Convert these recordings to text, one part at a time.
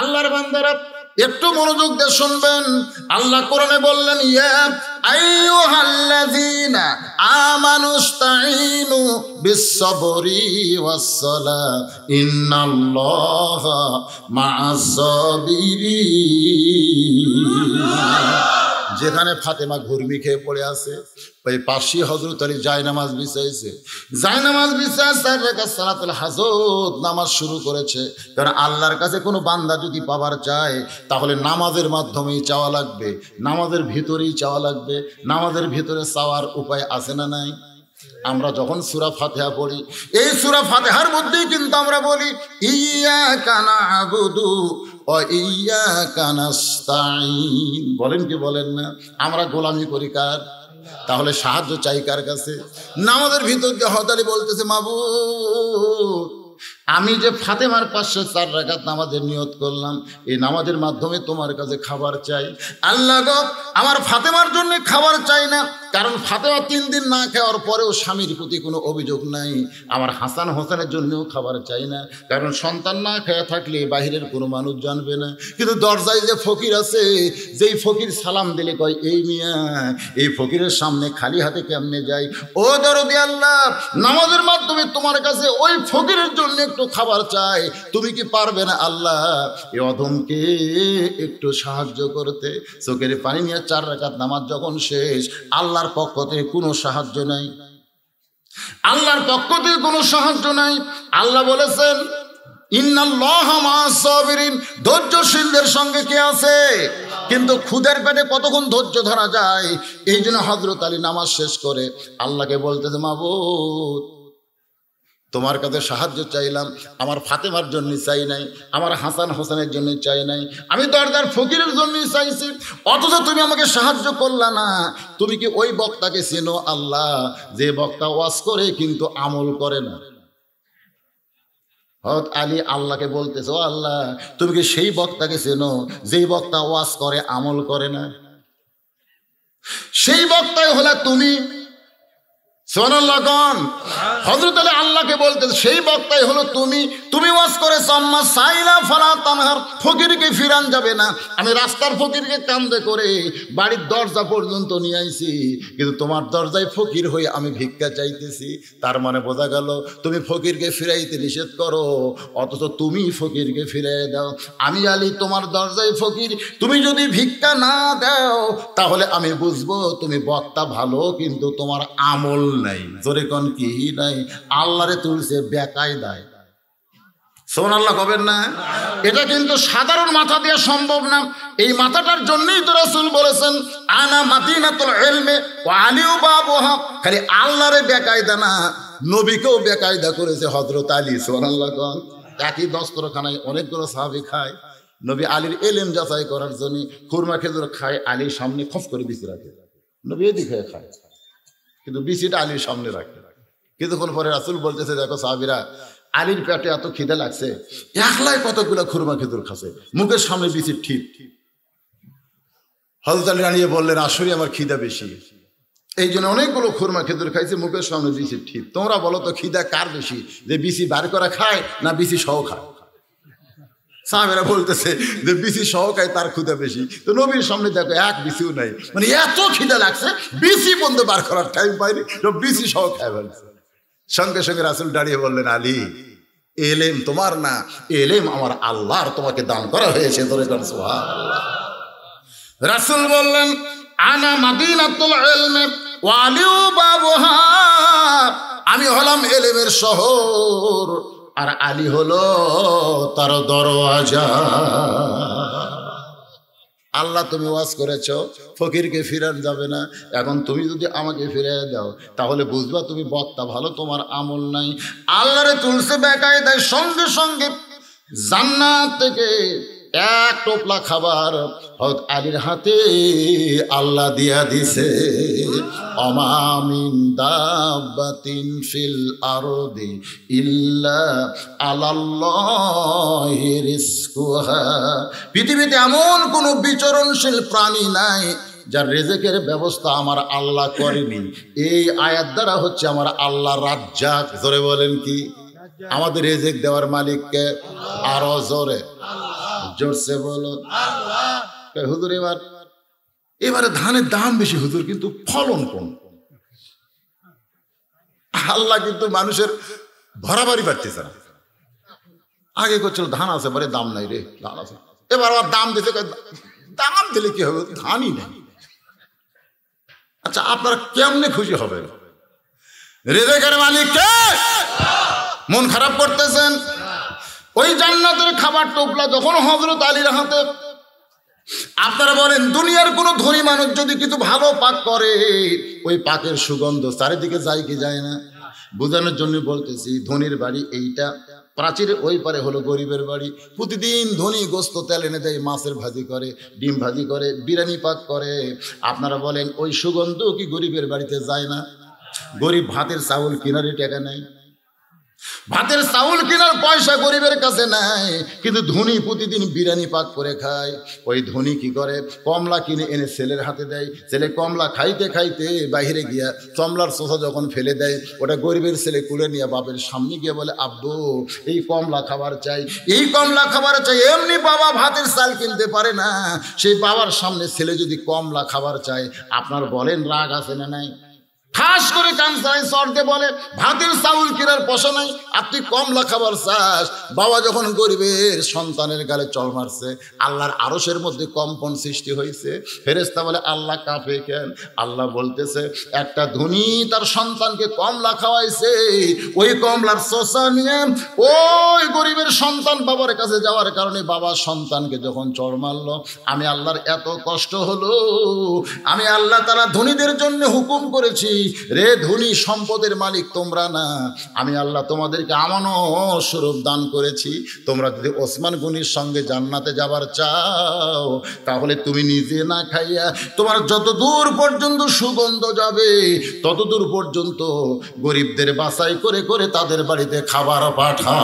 আল্লাহর বান্দারা একটু মনোযোগ দিয়ে শুনবেন। আল্লাহ কোরআনে বললেন, ইয়া আইয়ুহাল্লাযীনা আমানুস্তাইনু বিস-সাবরি ওয়াস-সালাহ ইন্নাল্লাহা মা'আস-সাবিরিন। যেখানে ফাতেমা ঘুরমি খেয়ে পড়ে আছে, ওই পাশি হজরত আলী জায়নামাজ বিছাইছে। জায়নামাজ রেখা সালাতুল হাজত নামাজ শুরু করেছে। কারণ আল্লাহর কাছে কোনো বান্দা যদি পাবার চায়, তাহলে নামাজের মাধ্যমেই চাওয়া লাগবে, নামাজের ভিতরেই চাওয়া লাগবে, নামাজের ভিতরে চাওয়ার উপায় আছে না নাই? আমরা যখন সুরা ফাতেহা পড়ি, এই সুরা ফাতেহার মধ্যেই কিন্তু আমরা বলি, ইয়া কানা আবুদু বলেন কি বলেন না? আমরা গোলামি করি কার? তাহলে সাহায্য চাই কার কাছে? নামাজের ভিতর যে হতালি বলতেছে মাবু আমি যে ফাতেমার পাশে চার রাখাত নামাজের নিয়ত করলাম, এই নামাজের মাধ্যমে তোমার কাছে খাবার চাই। আল্লাহ আমার ফাতেমার জন্য খাবার চাই না, কারণ ফাতেমা তিন দিন না খাওয়ার পরেও স্বামীর প্রতি কোনো অভিযোগ নাই। আমার হাসান হোসেনের জন্যও খাবার চাই না, কারণ সন্তান না খাওয়া থাকলে বাহিরের কোনো মানুষ জানবে না। কিন্তু দরজায় যে ফকির আছে, যেই ফকির সালাম দিলে কয়, এই মিয়া, এই ফকিরের সামনে খালি হাতে কেমনে যাই? ও দরদি আল্লাহ, নামাজের মাধ্যমে তোমার কাছে ওই ফকিরের জন্য একটু খাবার চাই, তুমি কি পারবে না আল্লাহ? এ অধমকে একটু সাহায্য করতে। চোখের পানি নিয়ে চার রাকাত নামাজ যখন শেষ, আল্লাহর পক্ষ থেকে কোনো সাহায্য নাই। আল্লাহর পক্ষ থেকে কোনো সাহায্য নাই। আল্লাহ বলেছেন ধৈর্যশীলদের সঙ্গে কে আছে? কিন্তু খুদের পেটে কতক্ষণ ধৈর্য ধরা যায়? এই জন্য হজরত আলী নামাজ শেষ করে আল্লাহকে বলতেছে, মাবুদ তোমার কাছে সাহায্য চাইলাম, আমার ফাতেমার জন্য চাই নাই, আমার হাসান হোসেনের জন্য চাই নাই, আমি দরদার ফকিরের জন্য চাইছি, অথচ তুমি আমাকে সাহায্য করলা না। তুমি কি ওই বক্তাকে চেনো? আল্লাহ, যে বক্তা ওয়াজ করে কিন্তু আমল করে না। হত আলী আল্লাহকে বলতেছ, "ও আল্লাহ, তুমি কি সেই বক্তাকে চেনো, যেই বক্তা ওয়াজ করে আমল করে না? সেই বক্তাই হলে তুমি আল্লাহকে বলতে সেই হলো তুমি। তুমি তানহার। ফকিরকে ফিরান যাবে না। আমি রাস্তার ফকিরকে করে বাড়ির দরজা পর্যন্ত নিয়ে আইছি। কিন্তু তোমার দরজায় ফকির হয়ে আমি ভিক্ষা চাইতেছি। তার মানে বোঝা গেল, তুমি ফকিরকে ফিরাইতে নিষেধ করো। অথচ তুমি ফকিরকে ফিরাই দাও। আমি আলী, তোমার দরজায় ফকির। তুমি যদি ভিক্ষা না দাও, তাহলে আমি বুঝব তুমি বক্তা ভালো, কিন্তু তোমার আমল নাই। জোরে কন কি? নাই। আল্লাহরে তুলছে বেকায় দেয় সোন আল্লাহ কবেন না? এটা কিন্তু সাধারণ মাথা দিয়ে সম্ভব না। এই মাথাটার জন্যই তো রাসূল বলেছেন, আনা মাদিনাতুল ইলমে ওয়া আলিউ বাবুহা। খালি আল্লাহরে বেকায়দা না, নবীকেও বেকায়দা করেছে হযরত আলী, সুবহানাল্লাহ কন। একই দস্তরখানায় অনেকগুলো সাহাবী খায়। নবী আলীর এলেম যাচাই করার জন্য খুরমা খেজুর খায়, আলীর সামনে খফ করে বিচি রাখে নবী এদিকে খায়। কিন্তু বিচিটা আলীর সামনে রাখে। কিছুক্ষণ পরে রাসুল বলতেছে, দেখো সাহাবিরা, আলীর পেটে এত খিদে লাগছে, একলাই কতগুলো খুরমা খেজুর খাসে মুখের সামনে বিচির ঠিক। হজরত আলী রানিয়ে বললেন, আসলে আমার খিদা বেশি। এই জন্য অনেকগুলো খুরমা খেজুর খাইছে, মুখের সামনে বিচি ঠিক। তোমরা বলো তো খিদা কার বেশি, যে বিচি বার করা খায় না বিচি সহ খায়? সাহাবেরা বলতেছে যে বিসি সহ খায় তার ক্ষুদা বেশি। তো নবীর সামনে দেখো এক বিসিও নাই। মানে এত খিদা লাগছে, বিসি বন্ধ বার করার টাইম পাইনি তো বিসি সহ ফেলছে। সঙ্গে সঙ্গে রাসুল দাঁড়িয়ে বললেন, আলী, এলেম তোমার না? এলেম আমার আল্লাহর তোমাকে দান করা হয়েছে ধরে রাসুল বললেন, আনা মাদিনাতুল ইলমে ওয়ালিউ বাবুহা। আমি হলাম এলেমের শহর। আর আলী হলো তার দরওয়াজা। আল্লাহ, তুমি ওয়াজ করেছ, ফকিরকে ফিরান যাবে না। এখন তুমি যদি আমাকে ফিরে দাও, তাহলে বুঝবা তুমি বক্তা, ভালো তোমার আমল নাই। আল্লাহরে তুলছে বেকায় দেয় সঙ্গে সঙ্গে জান্নাত থেকে এক টোপলা খাবার। হক আলীর হাতে আল্লাহ দিয়া দিছে। অমামিন দাবাতিন ফিল আরদি ইল্লা আলাল্লাহি রিজকুহা। পৃথিবীতে এমন কোনো বিচরণশীল প্রাণী নাই, যার রেজেকের ব্যবস্থা আমার আল্লাহ করেনি। এই আয়াত দ্বারা হচ্ছে আমার আল্লাহ রাজ্জাক। জোরে বলেন কি? আমাদের রেজেক দেওয়ার মালিককে আরও জোরে। জোরসে বলো। হুজুর, এবার এবারে ধানের দাম বেশি, হুজুর, কিন্তু ফলন কম। আল্লাহ কিন্তু মানুষের ভরাবারি পারতেছে না। আগে করছিল, ধান আছে পরে দাম নাই রে, ধান আছে। এবার আবার দাম দিতে দাম দিলে কি হবে? ধানই নেই। আচ্ছা আপনারা কেমনে খুশি হবে রেজেকের মালিক কে? মন খারাপ করতেছেন? ওই জান্নাতের খাবার টোপলা যখন হজরত আলীর হাতে, আপনারা বলেন, দুনিয়ার কোনো ধনী মানুষ যদি কিছু ভালো পাক করে, ওই পাকের সুগন্ধ চারিদিকে যায় কি যায় না? বোঝানোর জন্য বলতেছি, ধনির বাড়ি এইটা। প্রাচীর ওই পারে হলো গরিবের বাড়ি। প্রতিদিন ধনী গোস্ত তেল এনে দেয়, মাছের ভাজি করে, ডিম ভাজি করে, বিরিয়ানি পাক করে। আপনারা বলেন, ওই সুগন্ধ কি গরিবের বাড়িতে যায় না? গরিব ভাতের চাউল কিনারে টাকা নেয়। ভাতের চাউল কেনার পয়সা গরিবের কাছে নাই, কিন্তু ধনী প্রতিদিন বিরিয়ানি পাক করে খায়। ওই ধনী কি করে? কমলা কিনে এনে ছেলের হাতে দেয়। ছেলে কমলা খাইতে খাইতে বাইরে গিয়া কমলার চোষা যখন ফেলে দেয়, ওটা গরিবের ছেলে কুলে নিয়ে বাপের সামনে গিয়ে বলে, আব্দু, এই কমলা খাবার চাই। এই কমলা খাবার চাই, এমনি বাবা ভাতের চাল কিনতে পারে না। সেই বাবার সামনে ছেলে যদি কমলা খাবার চায়, আপনার বলেন রাগ আছে না নাই? ঠাস করে কানসাই সর্দে বলে, ভাতের চাউল কেনার পয়সা নাই আর তুই কমলা খাবার চাস। বাবা যখন গরিবের সন্তানের গালে চল মারছে, আল্লাহর আরসের মধ্যে কম্পন সৃষ্টি হয়েছে। ফেরেস্তা বলে, আল্লাহ কাঁপে কেন? আল্লাহ বলতেছে, একটা ধনী তার সন্তানকে কমলা খাওয়াইছে, ওই কমলার চষা নিয়ে ওই গরিবের সন্তান বাবার কাছে যাওয়ার কারণে বাবা সন্তানকে যখন চড় মারলো, আমি আল্লাহর এত কষ্ট হলো, আমি আল্লাহ তারা ধনীদের জন্য হুকুম করেছি রে ধনী সম্পদের মালিক তোমরা না। আমি আল্লাহ তোমাদেরকে আমানো স্বরূপ দান করেছি। তোমরা যদি ওসমান গনির সঙ্গে জান্নাতে যাবার চাও, তাহলে তুমি নিজে না খাইয়া তোমার যত দূর পর্যন্ত সুগন্ধ যাবে তত দূর পর্যন্ত গরিবদের বাছাই করে করে তাদের বাড়িতে খাবার পাঠাও।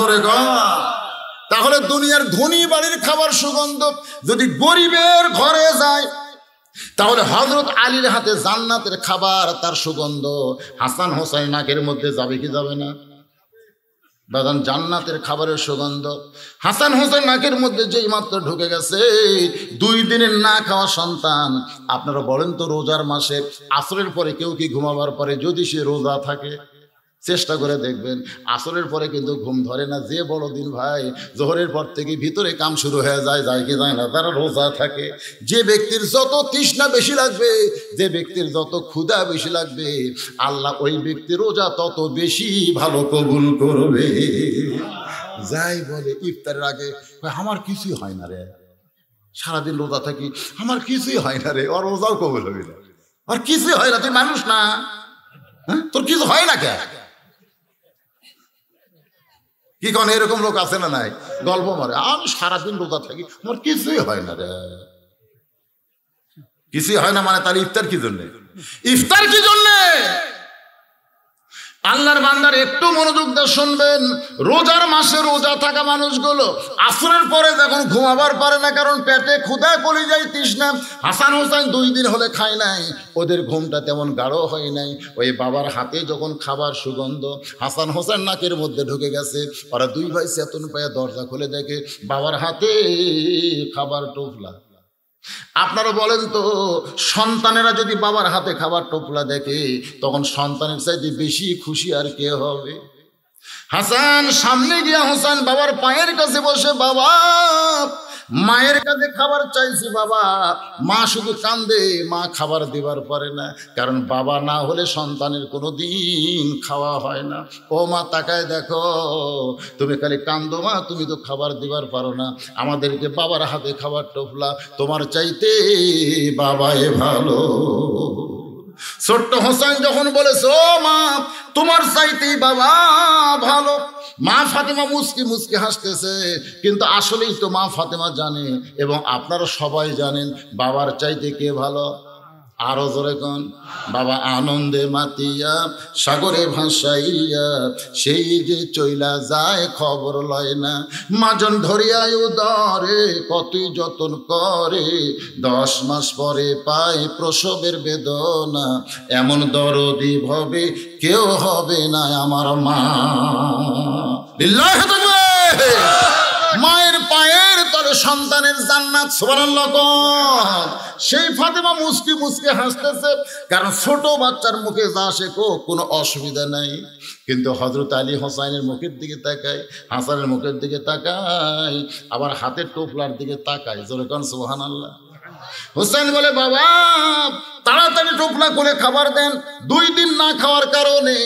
ধরে তাহলে দুনিয়ার ধনী বাড়ির খাবার সুগন্ধ যদি গরিবের ঘরে যায় তাহলে হজরত আলীর হাতে জান্নাতের খাবার, তার সুগন্ধ, হাসান হোসাইন নাকের মধ্যে যাবে কি যাবে না? জান্নাতের খাবারের সুগন্ধ। হাসান হোসেন নাকের মধ্যে যেই মাত্র ঢুকে গেছে, দুই দিনের না খাওয়া সন্তান। আপনারা বলেন তো রোজার মাসে আসরের পরে কেউ কি ঘুমাবার পরে যদি সে রোজা থাকে? চেষ্টা করে দেখবেন। আসরের পরে কিন্তু ঘুম ধরে না। যে বড় দিন ভাই, জোহরের পর থেকে ভিতরে কাম শুরু হয়ে যায় যায় কি যায় না, তারা রোজা থাকে। যে ব্যক্তির যত তৃষ্ণা বেশি লাগবে, যে ব্যক্তির যত ক্ষুধা বেশি লাগবে, আল্লাহ ওই ব্যক্তির রোজা তত বেশি ভালো কবুল করবে। যাই বলে, ইফতারের আগে আমার কিছুই হয় না রে। সারাদিন রোজা থাকি, আমার কিছুই হয় না রে। ওর রোজাও কবুল হবে না। আর কিছুই হয় না, তুই মানুষ না। হ্যাঁ? তোর কিছু হয় না কে? কি কোন, এরকম লোক আছে না নাই? গল্প মারে। আমি সারাদিন রোজা থাকি। আমার কিছুই হয় না রে। কিছুই হয় না মানে তার ইফতার কি জন্যে? ইফতার কি জন্যে? আল্লাহর বান্দার একটু মনোযোগ দিয়ে শুনবেন। রোজার মাসে রোজা থাকা মানুষগুলো আসরের পরে যখন ঘুমাবার পারে না, কারণ পেটে ক্ষুধা কলি যায় তৃষ্ণা। হাসান হোসেন দুই দিন হলে খায় নাই। ওদের ঘুমটা তেমন গাঢ় হয় নাই। ওই বাবার হাতে যখন খাবার সুগন্ধ, হাসান হোসেন নাকের মধ্যে ঢুকে গেছে। ওরা দুই ভাই চেতন পায়ে দরজা খুলে দেখে, বাবার হাতে খাবার টোপলা। আপনারা বলেন তো, সন্তানেরা যদি বাবার হাতে খাবার টোপলা দেখে, তখন সন্তানের চাইতে বেশি খুশি আর কে হবে? হাসান, সামনে গিয়া হাসান বাবার পায়ের কাছে বসে, বাবা, মায়ের কাছে খাবার চাইছি বাবা। মা শুধু কান্দে, মা খাবার দিবার পারে না। কারণ বাবা না হলে সন্তানের কোনো দিন খাওয়া হয় না। ও মা, তাকায় দেখো, তুমি খালি কান্দো মা, তুমি তো খাবার দিবার পারো না। আমাদেরকে বাবার হাতে খাবার টোপলা তোমার চাইতে বাবাই ভালো। ছোট্ট হোসেন যখন বলেছে, ও মা, তোমার চাইতেই বাবা ভালো। মা ফাতেমা মুসকি মুসকি হাসতেছে, কিন্তু আসলেই তো মা ফাতেমা জানে এবং আপনারা সবাই জানেন বাবার চাইতে কে ভালো। আরও জোরে কন? বাবা আনন্দে মাতিয়া, সাগরে ভাসাইয়া, সেই যে চইলা যায় খবর লয় না। মাজন ধরিয়ায় উদরে, কতই যতন করে। দশ মাস পরে পায় প্রসবের বেদনা। এমন দরদি ভবে, কেউ হবে না আমার মা। মায়ের পায়ের তলে সন্তানের জান্নাত, সুবহানাল্লাহ সেই ফাতেমা মুসকি মুসকি হাসতেছে, কারণ ছোট বাচ্চার মুখে যা কো কোনো অসুবিধা নাই। কিন্তু হজরত আলী হোসাইনের মুখের দিকে তাকায়, হাসানের মুখের দিকে তাকায়, আবার হাতের টোপলার দিকে তাকায়। সুহান আল্লাহ হোসেন বলে, বাবা, তাড়াতাড়ি টোপলা করে খাবার দেন। দুই দিন না খাওয়ার কারণে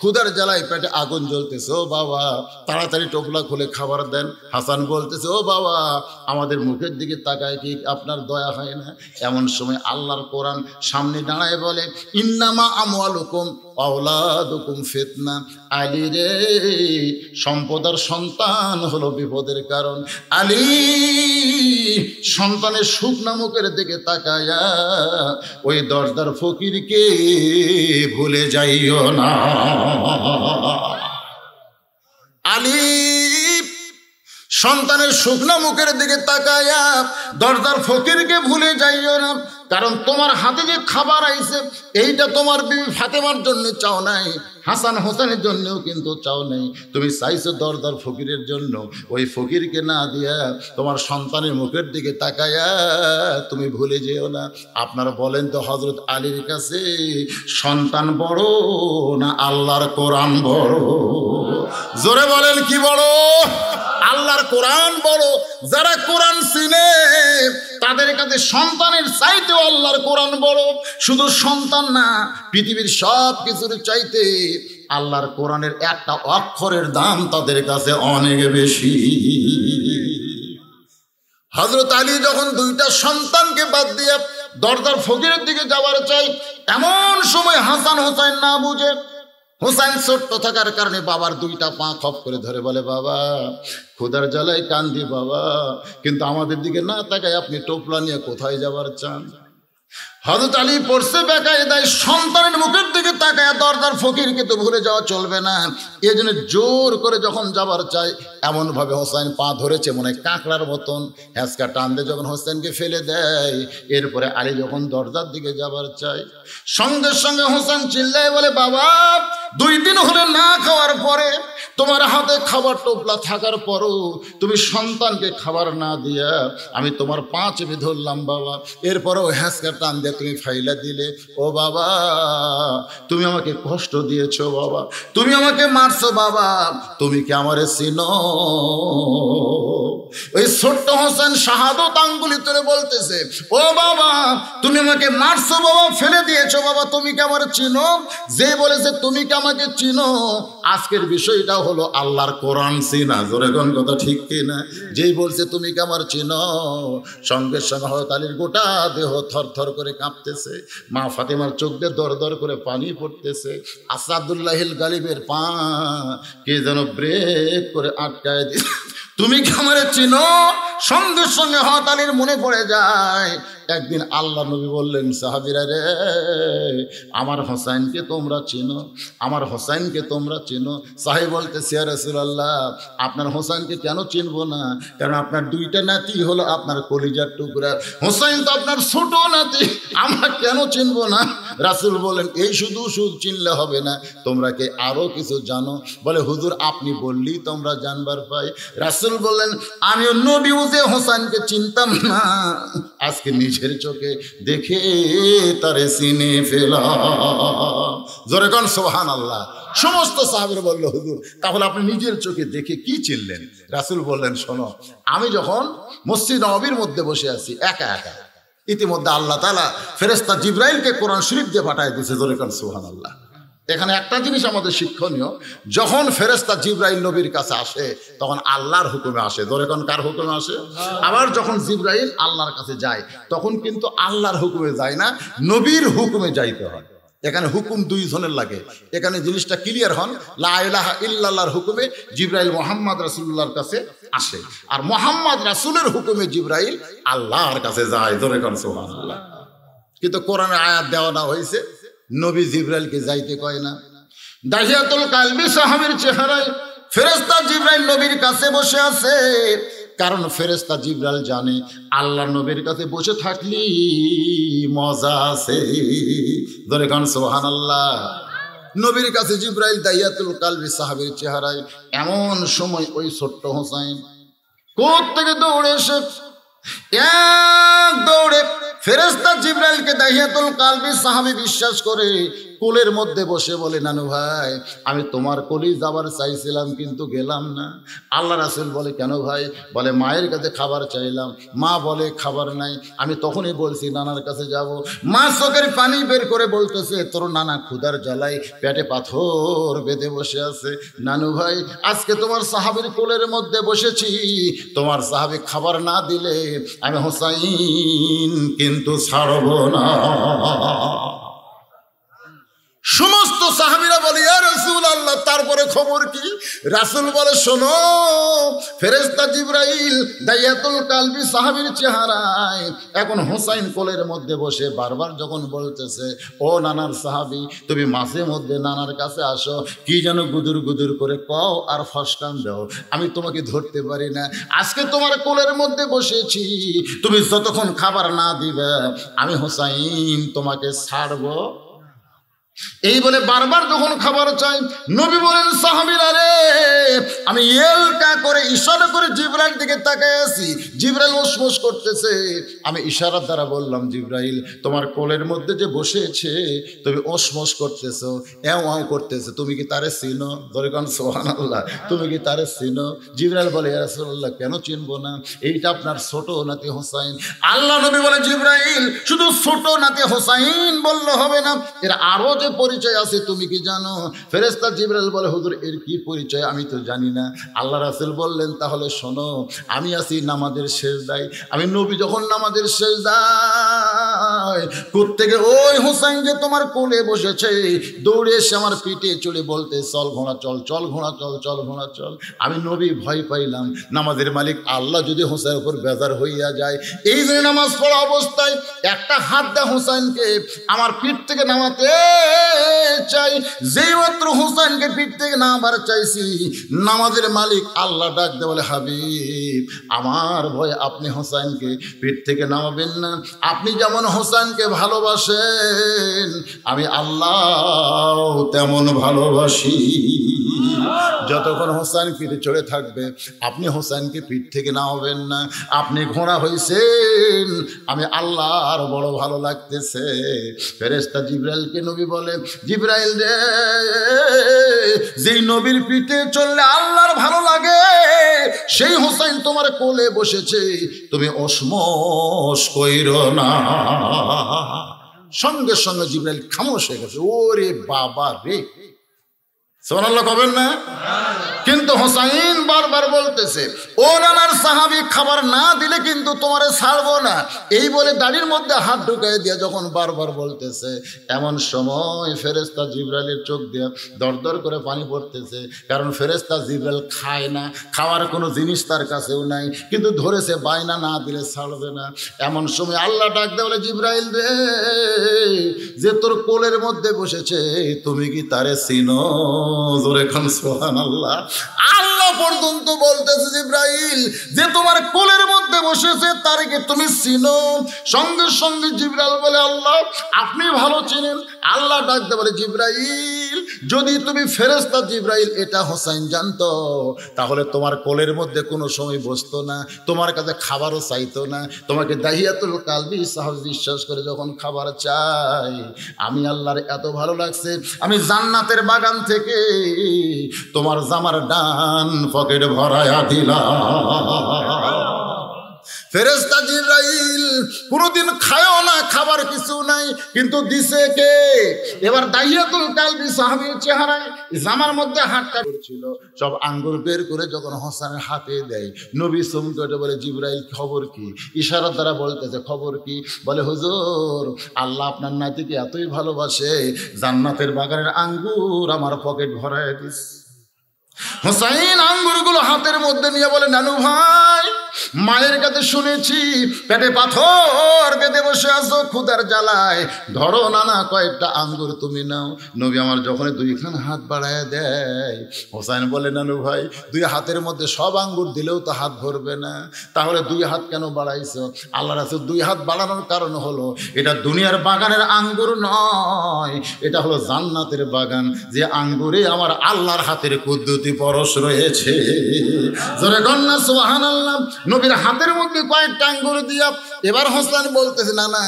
ক্ষুদার জ্বালায় পেটে আগুন জ্বলতেছে, ও বাবা। তাড়াতাড়ি টোপলা খুলে খাবার দেন। হাসান বলতেছে, ও বাবা, আমাদের মুখের দিকে তাকায় কি আপনার দয়া হয় না? এমন সময় আল্লাহর কোরআন সামনে দাঁড়ায় বলে, ইন্নামা আমওয়ালুকুম আওলাদুকুম ফিতনা। আলী রে সম্পদার সন্তান হলো বিপদের কারণ। আলী, সন্তানের সুখ নামকের দিকে তাকায়া ওই দরদার ফকিরকে ভুলে যাইও না। আলী সন্তানের শুকনা মুখের দিকে তাকায়া দরদার ফকিরকে ভুলে যাইও না। কারণ তোমার হাতে যে খাবার আইছে, এইটা তোমার বিবি ফাতেমার জন্য চাও নাই, হাসান হোসেনের জন্যও কিন্তু চাও নাই। তুমি চাইছো দরদার ফকিরের জন্য, ওই ফকিরকে না দিয়া তোমার সন্তানের মুখের দিকে তাকায়া তুমি ভুলে যেও না। আপনারা বলেন তো হজরত আলীর কাছে, সন্তান বড় না আল্লাহর কোরআন বড়? জোরে বলেন কি বড়? আল্লাহর কোরআন বড় যারা কোরআন চিনে, তাদের কাছে সন্তানের চাইতেও আল্লাহর কোরআন বড় শুধু সন্তান না, পৃথিবীর সব কিছুর চাইতে আল্লাহর কোরআনের একটা অক্ষরের দাম তাদের কাছে অনেক বেশি। হজরত আলী যখন দুইটা সন্তানকে বাদ দিয়ে দরদার ফকিরের দিকে যাওয়ার চাই, এমন সময় হাসান হোসাইন না বুঝে হোসাইন ছোট্ট থাকার কারণে বাবার দুইটা পা খপ করে ধরে বলে, বাবা খুদার জ্বালায় কান্দি বাবা, কিন্তু আমাদের দিকে না তাকায় আপনি টোপলা নিয়ে কোথায় যাবার চান? হজরত আলী পড়ছে বেকায় দেয় সন্তানের মুখের দিকে তাকায় দরদার ফকিরকে তো ভুলে যাওয়া চলবে না। এই জন্য জোর করে যখন যাবার চাই এমনভাবে হোসেন পা ধরেছে, মনে কাঁকড়ার মতন। হ্যাঁচকা টান দিয়ে যখন হোসেনকে ফেলে দেয়, এরপরে আলী যখন দরজার দিকে যাবার চাই সঙ্গে সঙ্গে হোসেন চিল্লায় বলে, বাবা, দুই দিন হলে না খাওয়ার পরে, তোমার হাতে খাবার টোপলা থাকার পরও তুমি সন্তানকে খাবার না দিয়া, আমি তোমার পা চেপে ধরলাম, বাবা। এরপরেও হ্যাঁচকা টান তুমি ফাইলা দিলে, ও বাবা, তুমি আমাকে কষ্ট দিয়েছ বাবা, তুমি আমাকে মারছো বাবা, তুমি কি আমারে চিনো? ওই ছোট্ট হোসেন শাহাদত আঙ্গুলি তুলে বলতেছে, ও বাবা, তুমি আমাকে মারছো বাবা, ফেলে দিয়েছ বাবা, তুমি কি আমার চিনো? যে বলেছে, তুমি কি আমাকে চিনো? আজকের বিষয়টা হলো আল্লাহর কোরআন চিনা জোরে কোন কথা ঠিক কিনা? যেই বলছে, তুমি কি আমার চিনো? সঙ্গে সঙ্গে হয়তো আলীর গোটা দেহ থর থর করে কাঁপতেছে। মা ফাতেমার চোখ দিয়ে দর দর করে পানি পড়তেছে। আসাদুল্লাহিল গালিবের পা কে যেন ব্রেক করে আটকায় দিয়ে তুমি কি আমার চিনো? সঙ্গে সঙ্গে হতালির মনে পড়ে যায়। একদিন আল্লাহ নবী বললেন, সাহাবিরা রে, আমার হোসাইনকে তোমরা চেনো, আমার হোসাইনকে তোমরা চেনো। সাহেব বলতে সিয়া রসুল্লাহ আপনার হোসাইনকে কেন চিনবো না? কারণ আপনার দুইটা নাতি হলো আপনার কলিজার টুকরা। হোসাইন তো আপনার ছোট নাতি, আমরা কেন চিনবো না? রাসুল বলেন, এই শুধু শুধু চিনলে হবে না, তোমরা কে আরও কিছু জানো? বলে, হুজুর, আপনি বললেই তোমরা জানবার পাই। রাসুল বললেন আমি নবী উজে হোসাইনকে চিনতাম না, আজকে নিজের চোখে দেখে তারে চিনে ফেলাম। জোরে কন সোহান আল্লাহ সমস্ত সাহাবের বলল, হুজুর, তাহলে আপনি নিজের চোখে দেখে কি চিনলেন? রাসুল বললেন, শোনো, আমি যখন মসজিদ নবীর মধ্যে বসে আছি, একা একা ইতিমধ্যে আল্লাহ তালা ফেরেস্তা জিব্রাইলকে কোরআন শরীফ দিয়ে পাঠায় দিয়েছে, জোরে কান সোহান আল্লাহ এখানে একটা জিনিস আমাদের শিক্ষণীয়, যখন ফেরেস্তা জিব্রাইল নবীর কাছে আসে, তখন আল্লাহর হুকুমে আসে। দরেকন কার হুকুমে আসে? আবার যখন জিব্রাইল আল্লাহর কাছে যায়, তখন কিন্তু আল্লাহর হুকুমে যায় না, নবীর হুকুমে যাইতে হয়। এখানে হুকুম দুই ধরনের লাগে। এখানে জিনিসটা ক্লিয়ার হন লাহা ইল্লাহর হুকুমে জিব্রাইল মোহাম্মদ রাসুল্লাহর কাছে আসে। আর মোহাম্মদ রাসুলের হুকুমে জিব্রাইল আল্লাহর কাছে যায় ধরে কিন্তু কোরআনের আয়াত দেওয়া না হয়েছে, নবী জিব্রাইলকে যাইতে কয় না। দাহিয়াতুল কালবি সাহাবের চেহারায় ফেরেস্তা জিব্রাইল নবীর কাছে বসে আছে। কারণ ফেরেস্তা জিব্রাইল জানে, আল্লাহ নবীর কাছে বসে থাকলি মজা আছে। ধরে গান সোহান আল্লাহ নবীর কাছে জিব্রাইল দাইয়াতুল কালবি সাহাবের চেহারায় এমন সময় ওই ছোট্ট হোসাইন কোথ থেকে দৌড়ে এসে, এক দৌড়ে ফেরেস্তা জিব্রাইলকে দাহিয়াতুল কালবি সাহাবি বিশ্বাস করে কোলের মধ্যে বসে বলে, নানু ভাই, আমি তোমার কোলেই যাবার চাইছিলাম, কিন্তু গেলাম না। আল্লাহ রাসুল বলে, কেন ভাই? বলে, মায়ের কাছে খাবার চাইলাম। মা বলে, খাবার নাই। আমি তখনই বলছি, নানার কাছে যাব। মা চোখের পানি বের করে বলতেছে, তোর নানা ক্ষুদার জ্বালাই পেটে পাথর বেঁধে বসে আছে। নানু ভাই, আজকে তোমার সাহাবির কোলের মধ্যে বসেছি। তোমার সাহাবি খাবার না দিলে আমি হোসাইন কিন্তু ছাড়ব না। সমস্ত সাহাবিরা বলে, ইয়া রসুল আল্লাহ তারপরে খবর কি? রাসুল বলে, শোনো ফেরেস্তা জিব্রাইল দাইয়াতুল কালবি সাহাবির চেহারায় এখন হোসাইন কোলের মধ্যে বসে বারবার যখন বলতেছে, ও নানার সাহাবি, তুমি মাঝে মধ্যে নানার কাছে আসো, কি যেন গুদুর গুদুর করে কও আর ফসকান দাও। আমি তোমাকে ধরতে পারি না। আজকে তোমার কোলের মধ্যে বসেছি। তুমি যতক্ষণ খাবার না দিবে, আমি হোসাইন তোমাকে ছাড়বো। এই বলে বারবার যখন খাবার চাই, নবী বলেন, সাহাবিরা রে, আমি এলকা করে, ইশারা করে জিব্রাইল দিকে তাকায় আছি। জিব্রাইল ওসমোস করতেছে। আমি ইশারার দ্বারা বললাম, জিব্রাইল, তোমার কোলের মধ্যে যে বসেছে, তুমি ওসমোস করতেছো, এও আও করতেছে, তুমি কি তারে চিনো? কারণ সোহান আল্লাহ তুমি কি তারে চিনো? জিব্রাইল বলে রাসূলুল্লাহ, কেন চিনবো না? এইটা আপনার ছোট নাতি হোসাইন। আল্লাহ নবী বলে, জিব্রাইল, শুধু ছোট নাতি হোসাইন বললে হবে না, এর আরও যে পরিচয় আছে তুমি কি জানো? ফেরেস্তা জিব্রাইল বলে, হুজুর, এর কি পরিচয় আমি তো জানি না। আল্লাহ রাসেল বললেন, তাহলে শোনো, আমি আছি নামাজের শেষ দায় আমি নবী যখন নামাজের শেষ দায় থেকে ওই হুসাইন যে তোমার কোলে বসেছে, দৌড়ে এসে আমার পিঠে চড়ে বলতে, চল ঘোড়া, চল চল ঘোড়া, চল চল ঘোড়া, চল। আমি নবী ভয় পাইলাম। নামাজের মালিক আল্লাহ যদি হোসেনের উপর বেজার হইয়া যায়, এই যে নামাজ পড়া অবস্থায় একটা হাত দেয় হোসাইনকে, আমার পিঠ থেকে নামাতে চাই। যেই মাত্র হুসাইনকে পিঠ থেকে নামাবার চাইছি, নামাজের মালিক আল্লাহ ডাক দে বলে, হাবিব, আমার ভয় আপনি হোসাইনকে পিঠ থেকে নামাবেন না। আপনি যেমন হোসাইনকে ভালোবাসেন, আমি আল্লাহ তেমন ভালোবাসি। যতক্ষণ হোসাইন পিঠে চড়ে থাকবে, আপনি হোসাইনকে পিঠ থেকে নামাবেন না। আপনি ঘোড়া হয়েছেন আমি আল্লাহ আর বড় ভালো লাগতেছে। ফেরেস্তা জিব্রাইলকে নবী বলে, জিব্রাইল রে, যেই নবীর পিঠে চললে আল্লাহর ভালো লাগে, সেই হোসাইন তোমার কোলে বসেছে। তুমি অসমস কইর না। সঙ্গে সঙ্গে জিব্রাইল খামোশ হয়ে গেছে। ওরে বাবা রে সোনাল্লাহ কবেন না? কিন্তু হোসাইন বারবার বলতেছে ও নানার সাহাবি খাবার না দিলে কিন্তু তোমারে ছাড়বো না। এই বলে দাড়ির মধ্যে হাত ঢুকাই দিয়ে যখন বারবার বলতেছে, এমন সময় ফেরেস্তা জিব্রাইলের চোখ দিয়ে দরদর করে পানি পড়তেছে, কারণ ফেরেস্তা জিব্রাইল খায় না, খাওয়ার কোনো জিনিস তার কাছেও নাই, কিন্তু ধরেছে বায়না না দিলে ছাড়বে না। এমন সময় আল্লাহ ডাক দেয় বলে, জিব্রাইল রে, যে তোর কোলের মধ্যে বসেছে, তুমি কি তারে চিনো? জোরে খান সোহান আল্লাহ আল্লাহ পর্যন্ত বলতেছে জিব্রাইল, যে তোমার কোলের মধ্যে বসেছে তার কি তুমি চিনো। সঙ্গে সঙ্গে জিব্রাইল বলে, আল্লাহ, আপনি ভালো চিনেন। আল্লাহ ডাকতে বলে, জিব্রাইল, যদি তুমি ফেরেস্তা জিব্রাইল, এটা হোসাইন জানতো, তাহলে তোমার কোলের মধ্যে কোনো সময় বসতো না, তোমার কাছে খাবারও চাইতো না। তোমাকে দাহিয়াতুল কালবি সাহস বিশ্বাস করে যখন খাবার চাই, আমি আল্লাহর এত ভালো লাগছে, আমি জান্নাতের বাগান থেকে তোমার জামার ডান পকেট ভরায়া দিলাম। ফেরেস্তা জিব্রাইল, কোনোদিন খায়ও না, খাবার কিছু নাই, কিন্তু দিছে কে? এবার দাইয়াতুল কালবি সাহাবীর চেহারায় জামার মধ্যে হাতটা করছিল সব আঙ্গুর বের করে যখন হোসেনের হাতে দেয়, নবী সমুদ্রে বলে, জিব্রাইল, খবর কি? ইশারার দ্বারা বলতেছে, খবর কি? বলে, হুজুর, আল্লাহ আপনার নাতিকে এতই ভালোবাসে, জান্নাতের বাগানের আঙ্গুর আমার পকেট ভরায় দিস হোসাইন আঙ্গুরগুলো হাতের মধ্যে নিয়ে বলে, নানু ভাই, মায়ের কাছে শুনেছি, পেটে পাথর বেঁধে বসে আসো খুদার জ্বালায়। ধরো নানা, কয়েকটা আঙ্গুর তুমি নাও। নবী আমার যখন দুইখান হাত বাড়ায় দেয়, হোসাইন বলে, নানু ভাই, দুই হাতের মধ্যে সব আঙ্গুর দিলেও তো হাত ভরবে না। তাহলে দুই হাত কেন বাড়াইছো? আল্লাহ রাসুল দুই হাত বাড়ানোর কারণ হলো, এটা দুনিয়ার বাগানের আঙ্গুর নয়, এটা হলো জান্নাতের বাগান। যে আঙ্গুরে আমার আল্লাহর হাতের কুদ্দুতি পরশ রয়েছে। জোরে কন্যা সোহান আল্লাহ নবীর হাতের মধ্যে কয়েকটা আঙ্গুর দিয়া। এবার হোসেন বলতেছে, না না,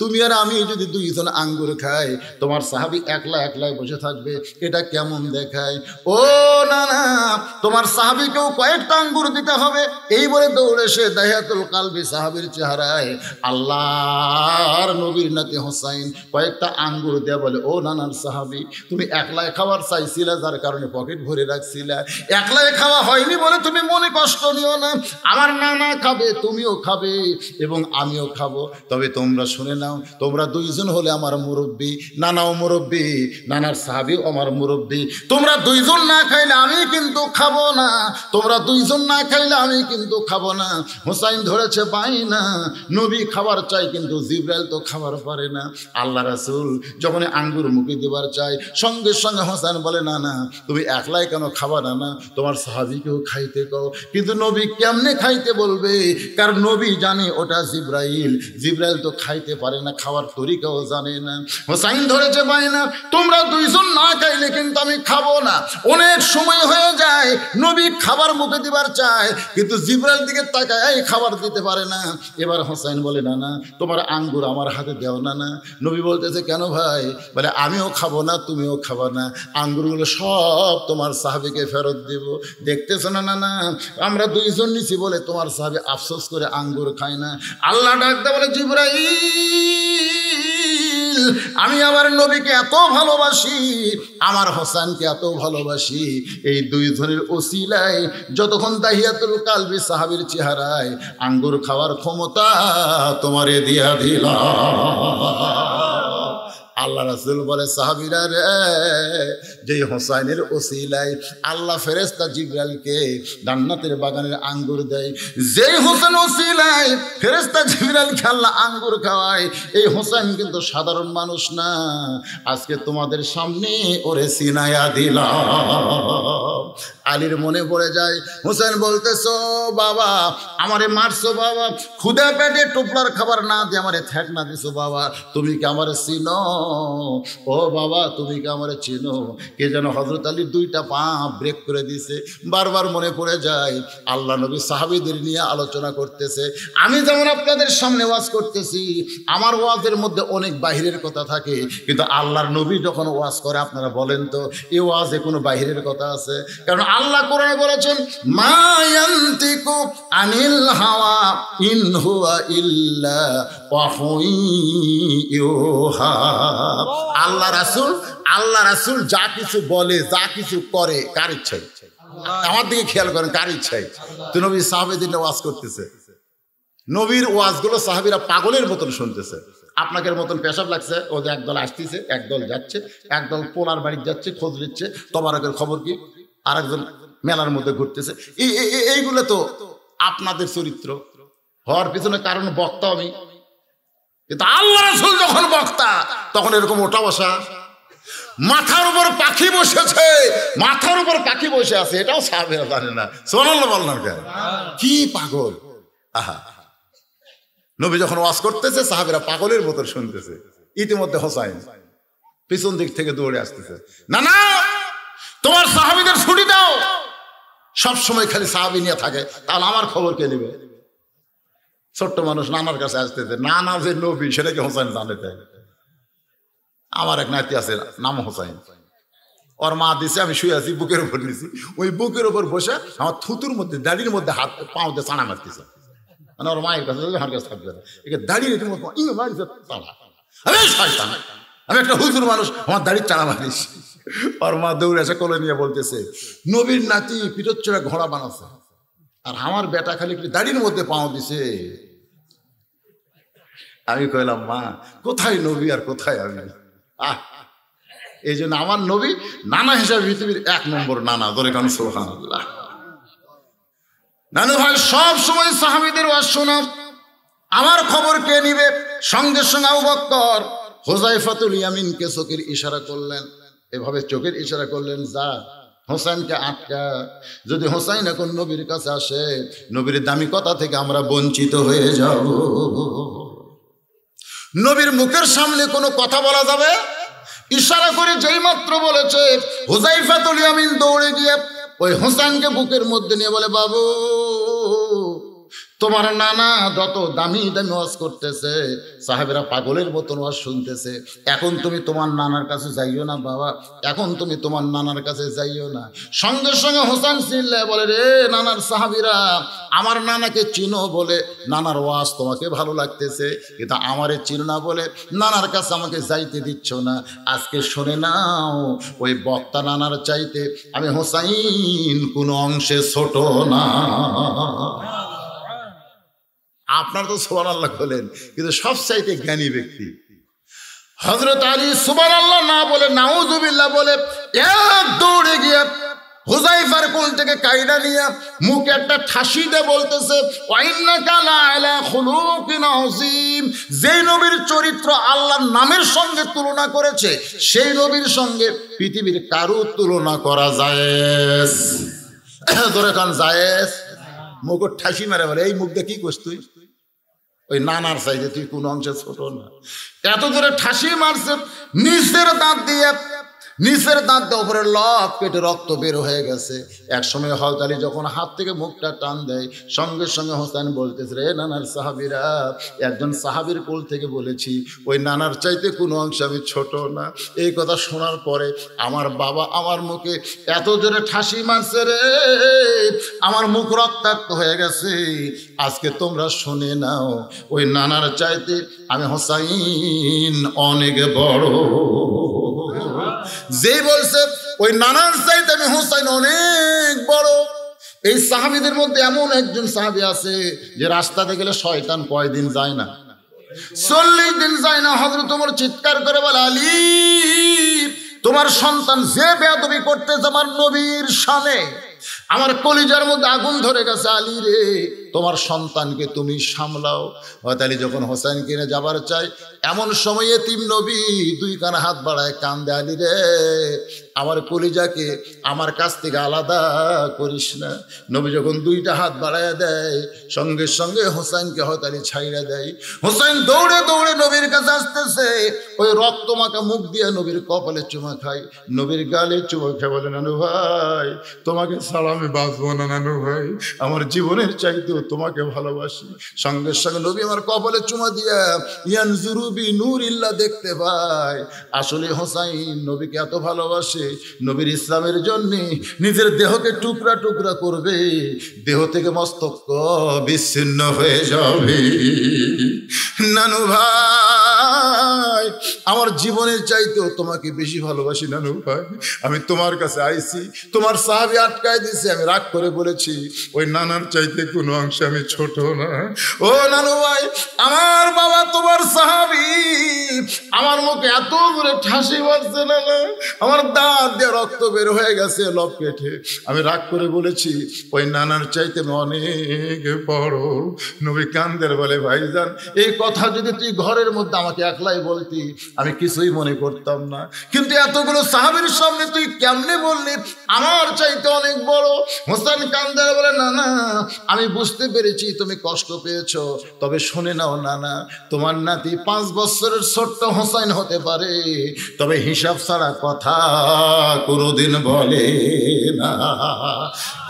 তুমি আর আমি যদি দুইজন আঙ্গুর খাই, তোমার সাহাবি একলা একলাই বসে থাকবে, এটা কেমন দেখায়? ও, না না, তোমার সাহাবিকেও কয়েকটা আঙ্গুর দিতে হবে। এই বলে দৌড়ে সে দাহিয়াতুল কালবি সাহাবির চেহারায় আল্লাহর নবীর নাতি হোসাইন কয়েকটা আঙ্গুর দেয়া বলে, ও নানার সাহাবি, তুমি একলাই খাবার চাইছিলে, যার কারণে পকেট ভরে রাখছিলে। একলাই খাওয়া হয়নি বলে তুমি মনে কষ্ট নিও না। আমার নানা খাবে, তুমিও খাবে এবং আমিও খাব। তবে তোমরা শুনে নাও, তোমরা দুইজন হলে আমার মুরব্বী, নানাও মুরব্বী, নানার সাহাবিও আমার মুরব্বী। তোমরা দুইজন না খাইলে আমি কিন্তু খাব না। তোমরা দুইজন না খাইলে আমি কিন্তু খাব না। হোসাইন ধরেছে পাই না। নবী খাবার চাই কিন্তু জিব্রাইল তো খাবার পারে না। আল্লাহ রাসুল যখন আঙ্গুর মুখে দেবার চাই সঙ্গে সঙ্গে হোসাইন বলে না না তুমি একলাই কেন খাবা? না না, তোমার সাহাবিকেও খাইতে কও। কিন্তু নবী কেমনে খাইতে বলবে? কারণ নবী জানে ওটা জিব্রাইল। জিব্রাইল তো খাইতে পারে না, খাওয়ার তরিকাও জানে না। হোসাইন ধরেছে পাই না তোমরা দুইজন না খাইলে কিন্তু আমি খাব না। অনেক সময় হয়ে যায়, নবী খাবার মুখে দিবার চায়, কিন্তু জিব্রাইল দিকে তাকায় খাবার দিতে পারে না। এবার হোসাইন বলে, না না, তোমার আঙ্গুর আমার হাতে দেও না না। নবী বলতেছে, কেন ভাই? বলে, আমিও খাব না, তুমিও খাব না। আঙ্গুরগুলো সব তোমার সাহাবিকে ফেরত দেব। দেখতেছো না না না? আমরা দুইজন নিছি বলে তোমার সাহাবি আফসোস করে আঙ্গুর খায় না। আল্লাহ ডাকতে বলে, জিব্রাইল, আমি আমার নবীকে এত ভালোবাসি, আমার হোসেনকে এত ভালোবাসি। এই দুই ধনের ওসিলায় যতক্ষণ দাহিয়াতুল কালবি সাহাবির চেহারায় আঙ্গুর খাওয়ার ক্ষমতা তোমারে দিয়া দিলাম। আল্লাহ রাসুল বলে, সাহাবিরা রে যে হোসাইনের ওসিলায় আল্লাহ ফেরেস্তা জিব্রাইলকে জান্নাতের বাগানের আঙ্গুর দেয় যে হোসেন ওসিলায় ফেরেস্তা জিব্রাইলকে আল্লাহ আঙ্গুর খাওয়ায়, এই হোসেন কিন্তু সাধারণ মানুষ না। আজকে তোমাদের সামনে ওরে সিনায়া দিলাম। আলীর মনে পড়ে যায়, হোসেন বলতেছো, বাবা, আমারে মারছো, বাবা, ক্ষুদা পেটে টুপলার খাবার না দিয়ে আমারে থ্যাক না দিছো, বাবা, তুমি কি আমারে চিনো? ও বাবা, তুমি কি আমারে চিনো? কে যেন হজরত আলীর দুইটা পা ব্রেক করে দিছে বারবার মনে পড়ে যায়, আল্লাহ নবী সাহাবিদের নিয়ে আলোচনা করতেছে। আমি যেমন আপনাদের সামনে ওয়াজ করতেছি, আমার ওয়াজের মধ্যে অনেক বাহিরের কথা থাকে, কিন্তু আল্লাহর নবী যখন ওয়াজ করে, আপনারা বলেন তো এই ওয়াজে কোনো বাহিরের কথা আছে? কারণ আল্লাহ কোরআনে বলেছেন মায়ান্তিকু আনিল হাওয়া ইন হুয়া ইল্লা আল্লাহ রাসুল আল্লাহ রাসুল যা কিছু বলে যা কিছু করে কার ইচ্ছায়? আমার দিকে খেয়াল করেন কার ইচ্ছায়? তো নবী সাহাবেদিন ওয়াজ করতেছে। নবীর ওয়াজগুলো সাহাবিরা পাগলের মতন শুনতেছে। আপনাকে মতন পেশাব লাগছে ওদের একদল আসতেছে একদল যাচ্ছে একদল পোলার বাড়ি যাচ্ছে খোঁজ নিচ্ছে। তবারকের খবর কি? আরেকজন মেলার মধ্যে ঘুরতেছে। এই এই- এই- এইগুলো তো আপনাদের চরিত্র। হওয়ার পিছনে কারণ বক্তা আমি। কিন্তু আল্লাহ রাসূল যখন বক্তা, তখন এরকম ওটা বসা। মাথার উপর পাখি বসেছে। মাথার উপর পাখি বসে আছে, এটাও সাহাবেরা জানে না। সোনাল্লাহ বললাম কেন? কি পাগল? আহা। নবী যখন ওয়াজ করতেছে, সাহাবেরা পাগলের মতো শুনতেছে। ইতিমধ্যে হোসাইন পিছন দিক থেকে দৌড়ে আসতেছে। না না তোমার সাহাবিদের ছুটি দাও। সবসময় খালি সাহাবি নিয়ে থাকে। তাহলে আমার খবর কে নেবে? ছোট্ট মানুষ নানার কাছে আসতেছে, নানা যে নবী সেটাকে হোসাইন জানে তাই? আমার এক নাতি আছে, নাম হোসাইন। ওর মা দিছে, আমি শুয়ে আছি, বুকের উপর নিছি। ওই বুকের উপর বসে আমার থুতুর মধ্যে, দাড়ির মধ্যে হাত পাও দিয়ে চানা মারতেছে। মানে ওর মায়ের কাছে আমার কাছে থাকবে একে দাঁড়িয়ে ইয়ে মারিছে আমি একটা হুজুর মানুষ, আমার দাড়ির চালা মারিস। ওর মা দৌড়ে এসে কোলে নিয়ে বলতেছে, নবীর নাতি পিঠোচ্চরা ঘোড়া বানাচ্ছে, আর আমার বেটা খালি দাড়ির মধ্যে পাও দিছে। আমি কইলাম, মা, কোথায় নবী আর কোথায় আমি? আহ, এই জন্য আমার নবী নানা হিসাবে পৃথিবীর এক নম্বর নানা, ধরে কারণ সোহান নানু ভাই, সব সময় সাহাবিদের ওয়াজ শোনা আমার খবর কে নিবে? সঙ্গে সঙ্গে আবু বক্কর হোজাইফাতুল ইয়ামিনকে চোখের ইশারা করলেন। এভাবে চোখের ইশারা করলেন, যা, হোসেনকে আটকা। যদি হোসাইন এখন নবীর কাছে আসে, নবীর দামি কথা থেকে আমরা বঞ্চিত হয়ে যাব। নবীর মুখের সামনে কোনো কথা বলা যাবে? ইশারা করে যেই মাত্র বলেছে হুজাইফাতুল ইয়ামিন দৌড়ে গিয়ে ওই হোসেনকে বুকের মধ্যে নিয়ে বলে, বাবু তোমার নানা যত দামি দামি ওয়াজ করতেছে, সাহেবেরা পাগলের মতন ওয়াজ শুনতেছে। এখন তুমি তোমার নানার কাছে যাইও না বাবা, এখন তুমি তোমার নানার কাছে যাইও না। সঙ্গে সঙ্গে হোসেন সিল্লে বলে, রে নানার সাহাবিরা, আমার নানাকে চিনো বলে নানার ওয়াজ তোমাকে ভালো লাগতেছে, কিন্তু আমারে চিনো না বলে নানার কাছে আমাকে যাইতে দিচ্ছ না। আজকে শুনে নাও, ওই বক্তা নানার চাইতে আমি হোসাইন কোনো অংশে ছোট না। আপনার তো সোমান আল্লাহ হলেন কিন্তু সব চাইতে জ্ঞানী ব্যক্তি। হজরত আলী সুবান আল্লাহ না বলে নাউজুবিল্লাহ বলে, এক দৌড়ে গিয়ে হুজাইফার কোল থেকে কাইডা নিয়ে মুখে একটা ঠাসি দিয়ে বলতেছে যে নবীর চরিত্র আল্লাহর নামের সঙ্গে তুলনা করেছে, সেই নবীর সঙ্গে পৃথিবীর কারও তুলনা করা যায় ধরে কান, জায়েজ। মুখর ঠাসি মারে বলে, এই মুখ দিয়ে কি করছ তুই? ওই নানার সাইজে, তুই কোন অংশে ছোট না। এত ধরে ঠাসি মারছে নিজের দাঁত দিয়ে নিচের দাঁত দিয়ে উপরে লক পেটে রক্ত বের হয়ে গেছে। এক সময় হলতালি যখন হাত থেকে মুখটা টান দেয়, সঙ্গে সঙ্গে হোসেন বলতেছে, রে নানার সাহাবিরা, একজন সাহাবির কোল থেকে বলেছি, ওই নানার চাইতে কোনো অংশ আমি ছোট না। এই কথা শোনার পরে আমার বাবা আমার মুখে এত জোরে ঠাসি মারছে রে, আমার মুখ রক্তাক্ত হয়ে গেছে। আজকে তোমরা শুনে নাও, ওই নানার চাইতে আমি হোসাইন অনেক বড়। যে বলছে, ওই নানার চাইতে আমি হোসাইন অনেক বড়। এই সাহাবিদের মধ্যে এমন একজন সাহাবি আছে যে রাস্তাতে গেলে শয়তান কয়দিন যায় না। চল্লিশ দিন যায় না হজরত তোমার চিৎকার করে বলে, আলী, তোমার সন্তান যে বেয়াদবি করতেছে আমার নবীর সামনে, আমার কলিজার মধ্যে আগুন ধরে গেছে, আলী রে। তোমার সন্তানকে তুমি সামলাও। হয়তালি যখন হোসেন কিনে যাবার চাই, এমন সময়ে তিম নবী দুই কানা হাত বাড়ায় কান্দে আলি রে আমার কলিজাকে আমার কাছ থেকে আলাদা করিস না। নবী যখন দুইটা হাত বাড়ায় দেয়, সঙ্গে সঙ্গে হোসেনকে হয়তো আলী ছাইড়া দেয়। হোসেন দৌড়ে দৌড়ে নবীর কাছে আসতেছে। ওই রক্ত মাখা মুখ দিয়ে নবীর কপালে চুমা খায়। নবীর গালে চুমা খেয়ে বলে, নানু ভাই, তোমাকে ছাড়া আমি বাঁচবো না নানু ভাই। আমার জীবনের চাইতেও তোমাকে ভালোবাসি। সঙ্গে সঙ্গে নবী আমার কপালে চুমা দিয়া ইয়ান জুরুবি নূর ইল্লা দেখতে পায়। আসলে হোসাইন নবীকে এত ভালোবাসে নবীর ইসলামের জন্য নিজের দেহকে টুকরা টুকরা করবে, দেহ থেকে মস্তক বিচ্ছিন্ন হয়ে যাবে। নানু ভাই! আমার জীবনের চাইতেও তোমাকে বেশি ভালোবাসি নানু ভাই। আমি তোমার কাছে আইছি, তোমার সাহাবি আটকায় দিছে আমি রাগ করে বলেছি, ওই নানার চাইতে কোনো অংশে আমি ছোট না। ও নানু ভাই, আমার বাবা তোমার সাহাবি। আমার মুখে এত করে ঠাসি মারছে না আমার দাঁত দিয়ে রক্ত বের হয়ে গেছে লব কেটে। আমি রাগ করে বলেছি, ওই নানার চাইতে অনেক বড়। নবী কান্দের বলে, ভাইজান, এই কথা যদি তুই ঘরের মধ্যে আমাকে একলাই বলতি আমি কিছুই মনে করতাম না। কিন্তু এতগুলো সাহাবির সামনে তুই কেমনে বললি? আমার চাইতে অনেক বড়। হোসেন কান্দার বলে, না না, আমি বুঝতে পেরেছি, তুমি কষ্ট পেয়েছ। তবে শুনে নাও, না না, তোমার নাতি পাঁচ বছরের ছোট্ট হোসাইন হতে পারে। তবে হিসাব ছাড়া কথা কোনোদিন বলে না।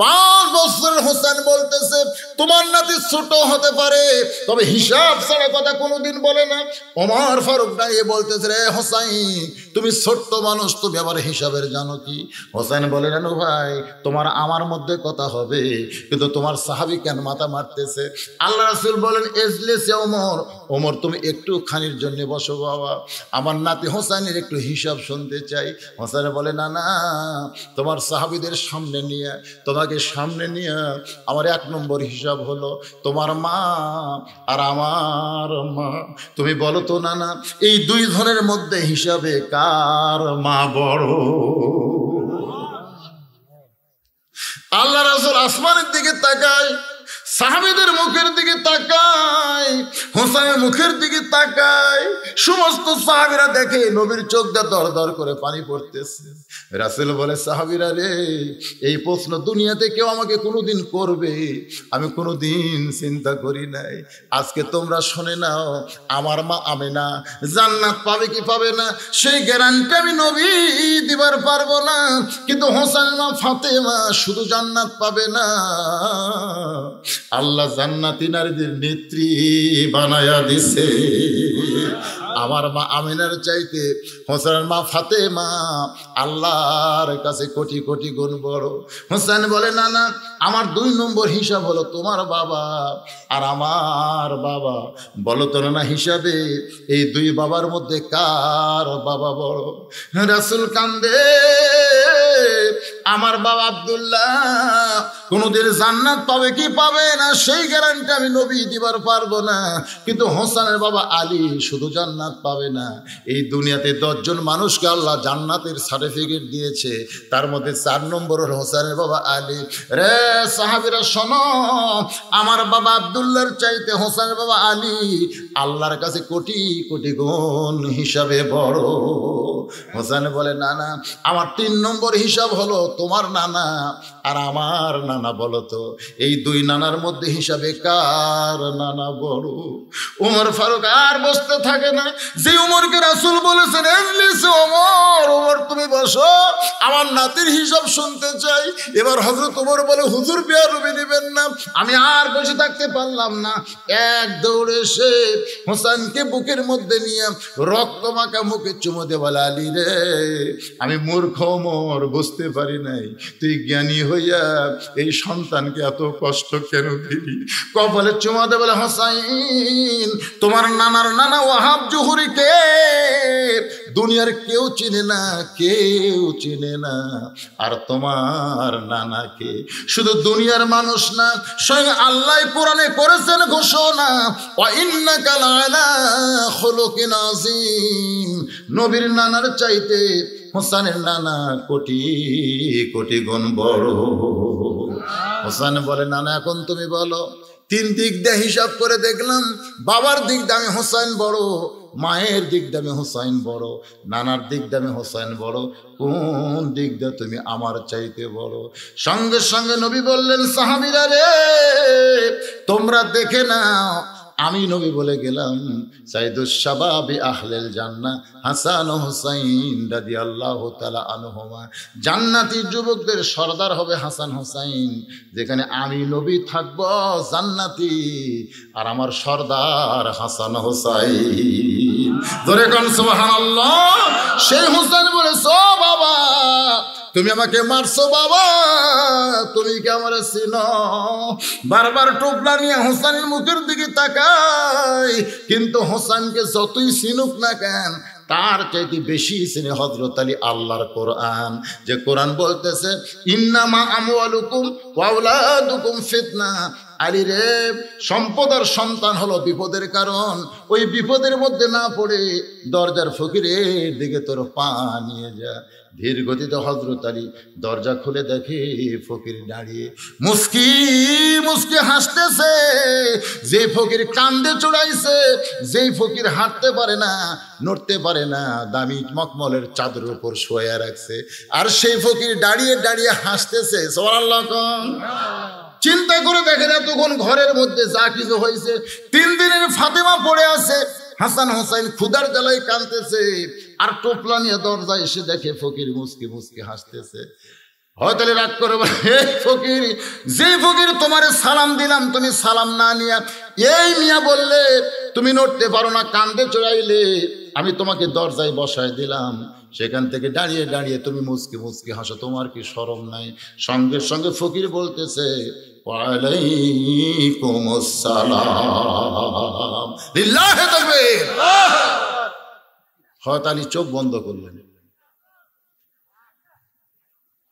পাঁচ বছরের হোসেন বলতেছে, তোমার নাতি ছোট হতে পারে, তবে হিসাব ছাড়া কথা কোনোদিন বলে না। ওমর ফারুক দাঁড়িয়ে বলতেছে রে হোসাইন, তুমি ছোট্ট মানুষ তুমি আবার হিসাবের জানো কি? হোসাইন বলে জানো ভাই, তোমার আমার মধ্যে কথা হবে, কিন্তু তোমার সাহাবি কেন মাথা মারতেছে? আল্লাহ রাসুল বলেন, এজলেসে ওমর ওমর তুমি একটু খানির জন্য বসো বাবা, আমার নাতি হোসাইনের একটু হিসাব শুনতে চাই। হোসাইন বলে, না না, তোমার সাহাবিদের সামনে নিয়ে, তোমাকে সামনে নিয়ে আমার এক নম্বর হিসাব হলো, তোমার মা আর আমার মা। তুমি বলো তো, না না, এই দুই ধনের মধ্যে হিসাবে কার মা বড়? আল্লাহ রাসুল আসমানের দিকে তাকায়, সাহাবিদের মুখের দিকে তাকায়, হোসাইনের মুখের দিকে তাকায়। সমস্ত সাহাবিরা দেখে নবীর চোখ দিয়ে দর দর করে পানি পড়তেছে। রাসেল বলে, সাহাবিরা রে, এই প্রশ্ন দুনিয়াতে কেউ আমাকে কোনোদিন করবে? আমি কোনোদিন চিন্তা করি নাই। আজকে তোমরা শুনে নাও, আমার মা আমি না জান্নাত পাবে কি পাবে না? সেই গ্যারান্টি আমি নবী দিবার পারব না। কিন্তু হোসেন মা ফাতেমা শুধু জান্নাত পাবে না। আল্লাহ জান্নাতি নারীদের নেত্রী বানায়া দিছে। আমার মা আমিনার চাইতে হোসেন মা ফাতেমা আল্লাহর কাছে কোটি কোটি গুণ বড়। হোসেন বলে, না না, আমার দুই নম্বর হিসাব হলো তোমার বাবা আর আমার বাবা। বলো তো না হিসাবে এই দুই বাবার মধ্যে কার বাবা বড়? রাসুল কান্দে আমার বাবা আবদুল্লাহ কোনোদিন জান্নাত পাবে কি পাবে না? সেই গ্যারান্টি আমি নবী দিবার পারব না। কিন্তু হোসানের বাবা আলী শুধু জান্নাত পাবে না। এই দুনিয়াতে দশজন মানুষকে আল্লাহ জান্নাতের সার্টিফিকেট দিয়েছে। তার মধ্যে চার নম্বর হোসানের বাবা আলী। রে সাহাবিরা, শোনো, আমার বাবা আবদুল্লার চাইতে হোসানের বাবা আলী আল্লাহর কাছে কোটি কোটি গুণ হিসাবে বড়। হোসেন বলে না না আমার তিন নম্বর হিসাব হলো তোমার নানা আর আমার নানা বলো তো, এই দুই নানার মধ্যে হিসাবে কার নানা বড়? উমর ফারুক আর বসতে থাকে না। যে উমরকে রাসুল বলেছেন তুমি বসো, আমার নাতির হিসাব শুনতে চাই। এবার হজরত উমর বলে, হুজুর বিয়ার রুবি নেবেন না, আমি আর বসে থাকতে পারলাম না। এক দৌড়ে এসে হোসেনকে বুকের মধ্যে নিয়ে রক্ত মাখা মুখে চুমো দে বলে, আলী রে, আমি মূর্খ মোর বুঝতে পারি নাই। তুই জ্ঞানী হইয়া এই সন্তানকে এত কষ্ট কেন দিবি কপালে চুমা দে বলে, হোসাইন, তোমার নানার নানা ওয়াহাব জুহুরিকে দুনিয়ার কেউ চিনে না, কেউ চিনে না। আর তোমার নানাকে শুধু দুনিয়ার মানুষ না, স্বয়ং আল্লাহ পুরাণে করেছেন ঘোষণা নবীর নানার চাইতে হোসানের নানা কোটি কোটি গুণ বড়। হোসান বলে, নানা, এখন তুমি বলো, তিন দিক দিয়ে হিসাব করে দেখলাম, বাবার দিক দিয়ে আমি হোসাইন বড়। মায়ের দিক দামে হোসাইন বড়, নানার দিক দামে হোসাইন বড়, কোন দিক দিয়ে তুমি আমার চাইতে বড়? সঙ্গে সঙ্গে নবী বললেন, সাহাবিরা রে, তোমরা দেখে নাও আমি নবী বলে গেলাম সাইদুসাবাবি আহলেল জান্না হাসান হোসাইন দাদি আল্লাহ তালা আনহমা। জান্নাতি যুবকদের সর্দার হবে হাসান হোসাইন, যেখানে আমি নবী থাকব জান্নাতি, আর আমার সর্দার হাসান হোসাইন। ধরে কন সুবহানাল্লাহ, সেই হোসেন বলেছ বাবা তুমি আমাকে মারছো, বাবা। তুমি কি আমার চিনো? বারবার টোপলা নিয়ে হোসানের মুখের দিকে তাকাই। কিন্তু হোসানকে যতই চিনুক না কেন, তার চাইতে বেশি চিনে হজরত আলী আল্লাহর কোরআন। যে কোরআন বলতেছে, ইন্নামা আমওয়ালুকুম ওয়াউলাদুকুম ফিতনা। আলী রে, সম্পদ আর সন্তান হলো বিপদের কারণ। ওই বিপদের মধ্যে না পড়ে দরজার ফকিরের দিকে তোর পা নিয়ে যা। ধীর গতিতে হজরত আলী দরজা খুলে দেখে ফকির দাঁড়িয়ে মুস্কি মুস্কি হাসতেছে। যে ফকির কান্দে চড়াইছে যেই ফকির হাঁটতে পারে না নড়তে পারে না দামি মকমলের চাদর উপর শোয়া রাখছে। আর সেই ফকির দাঁড়িয়ে দাঁড়িয়ে হাসতেছে সোয়াল্লাহ চিন্তা করে দেখেন এতক্ষণ ঘরের মধ্যে যা কিছু হয়েছে। তিন দিনের ফাতেমা পড়ে আছে হাসান হোসাইন ক্ষুদার জ্বালায় কানতেছে আর টোপলা নিয়ে দরজা এসে দেখে ফকির মুসকি মুসকি হাসতেছে। হয়তো রাগ করে ফকির, যে ফকির তোমার সালাম দিলাম, তুমি সালাম না নিয়া এই মিয়া বললে, তুমি নড়তে পারো না, কান্দে চড়াইলে, আমি তোমাকে দরজায় বসায় দিলাম। সেখান থেকে দাঁড়িয়ে দাঁড়িয়ে তুমি মুসকি মুসকি হাসো, তোমার কি সরম নাই? সঙ্গে সঙ্গে ফকির বলতেছে ওয়ালাইকুম আসসালাম লিল্লাহে তাকবীর। হয়তো আলী চোখ বন্ধ করলেন।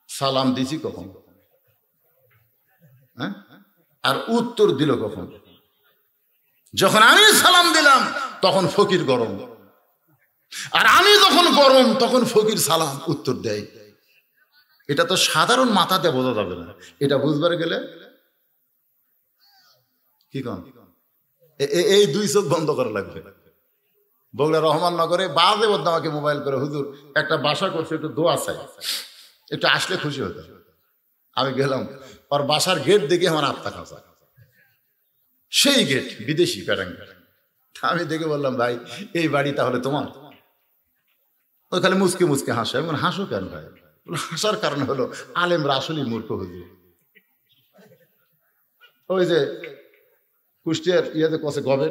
সালাম দিছি কখন? হ্যাঁ? আর উত্তর দিল কখন? যখন আমি সালাম দিলাম, তখন ফকির গরম। আর আমি যখন গরম, তখন ফকির সালাম, উত্তর দেয়। এটা তো সাধারণ মাথাতে বোঝা যাবে না। এটা বুঝবার গেলে কি কন? এই দুই চোখ বন্ধ করা লাগবে। বগুড়া রহমাননগরে বাজে বদ্ধ আমাকে মোবাইল করে, হুজুর, একটা বাসা করছে, একটু দোয়া চাই। একটু আসলে খুশি হতো আমি গেলাম আর বাসার গেট দেখে আমার আত্মা খাঁচা। সেই গেট, বিদেশি প্যাটাং আমি দেখে বললাম, ভাই, এই বাড়ি তাহলে তোমার। ওই খালি মুসকে মুসকে হাসো। আমি হাসো কেন ভাই? হাসার কারণ হলো, আলেমরা আসলেই মূর্খ হুজুর। ওই যে কুষ্টিয়ার ইয়েতে কষে গবে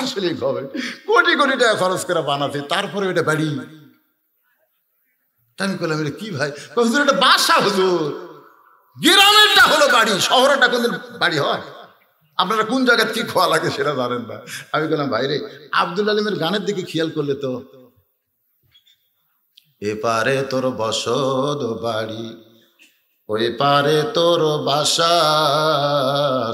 আসলে গবে কোটি কোটি টাকা খরচ করে বানাতে তারপরে ওটা বাড়ি। আমি করলাম এটা কি ভাই? হুজুর, এটা বাসা, হুজুর। গ্রামেরটা হলো বাড়ি শহরেরটা কোনদিন বাড়ি হয়? আপনারা কোন জায়গায় কি খোয়া লাগে সেটা জানেন না। আমি বললাম ভাই রে, আব্দুল আলিমের গানের দিকে খেয়াল করলে তো। এপারে তোর বসদ বাড়ি ওই পারে তোর বাসা,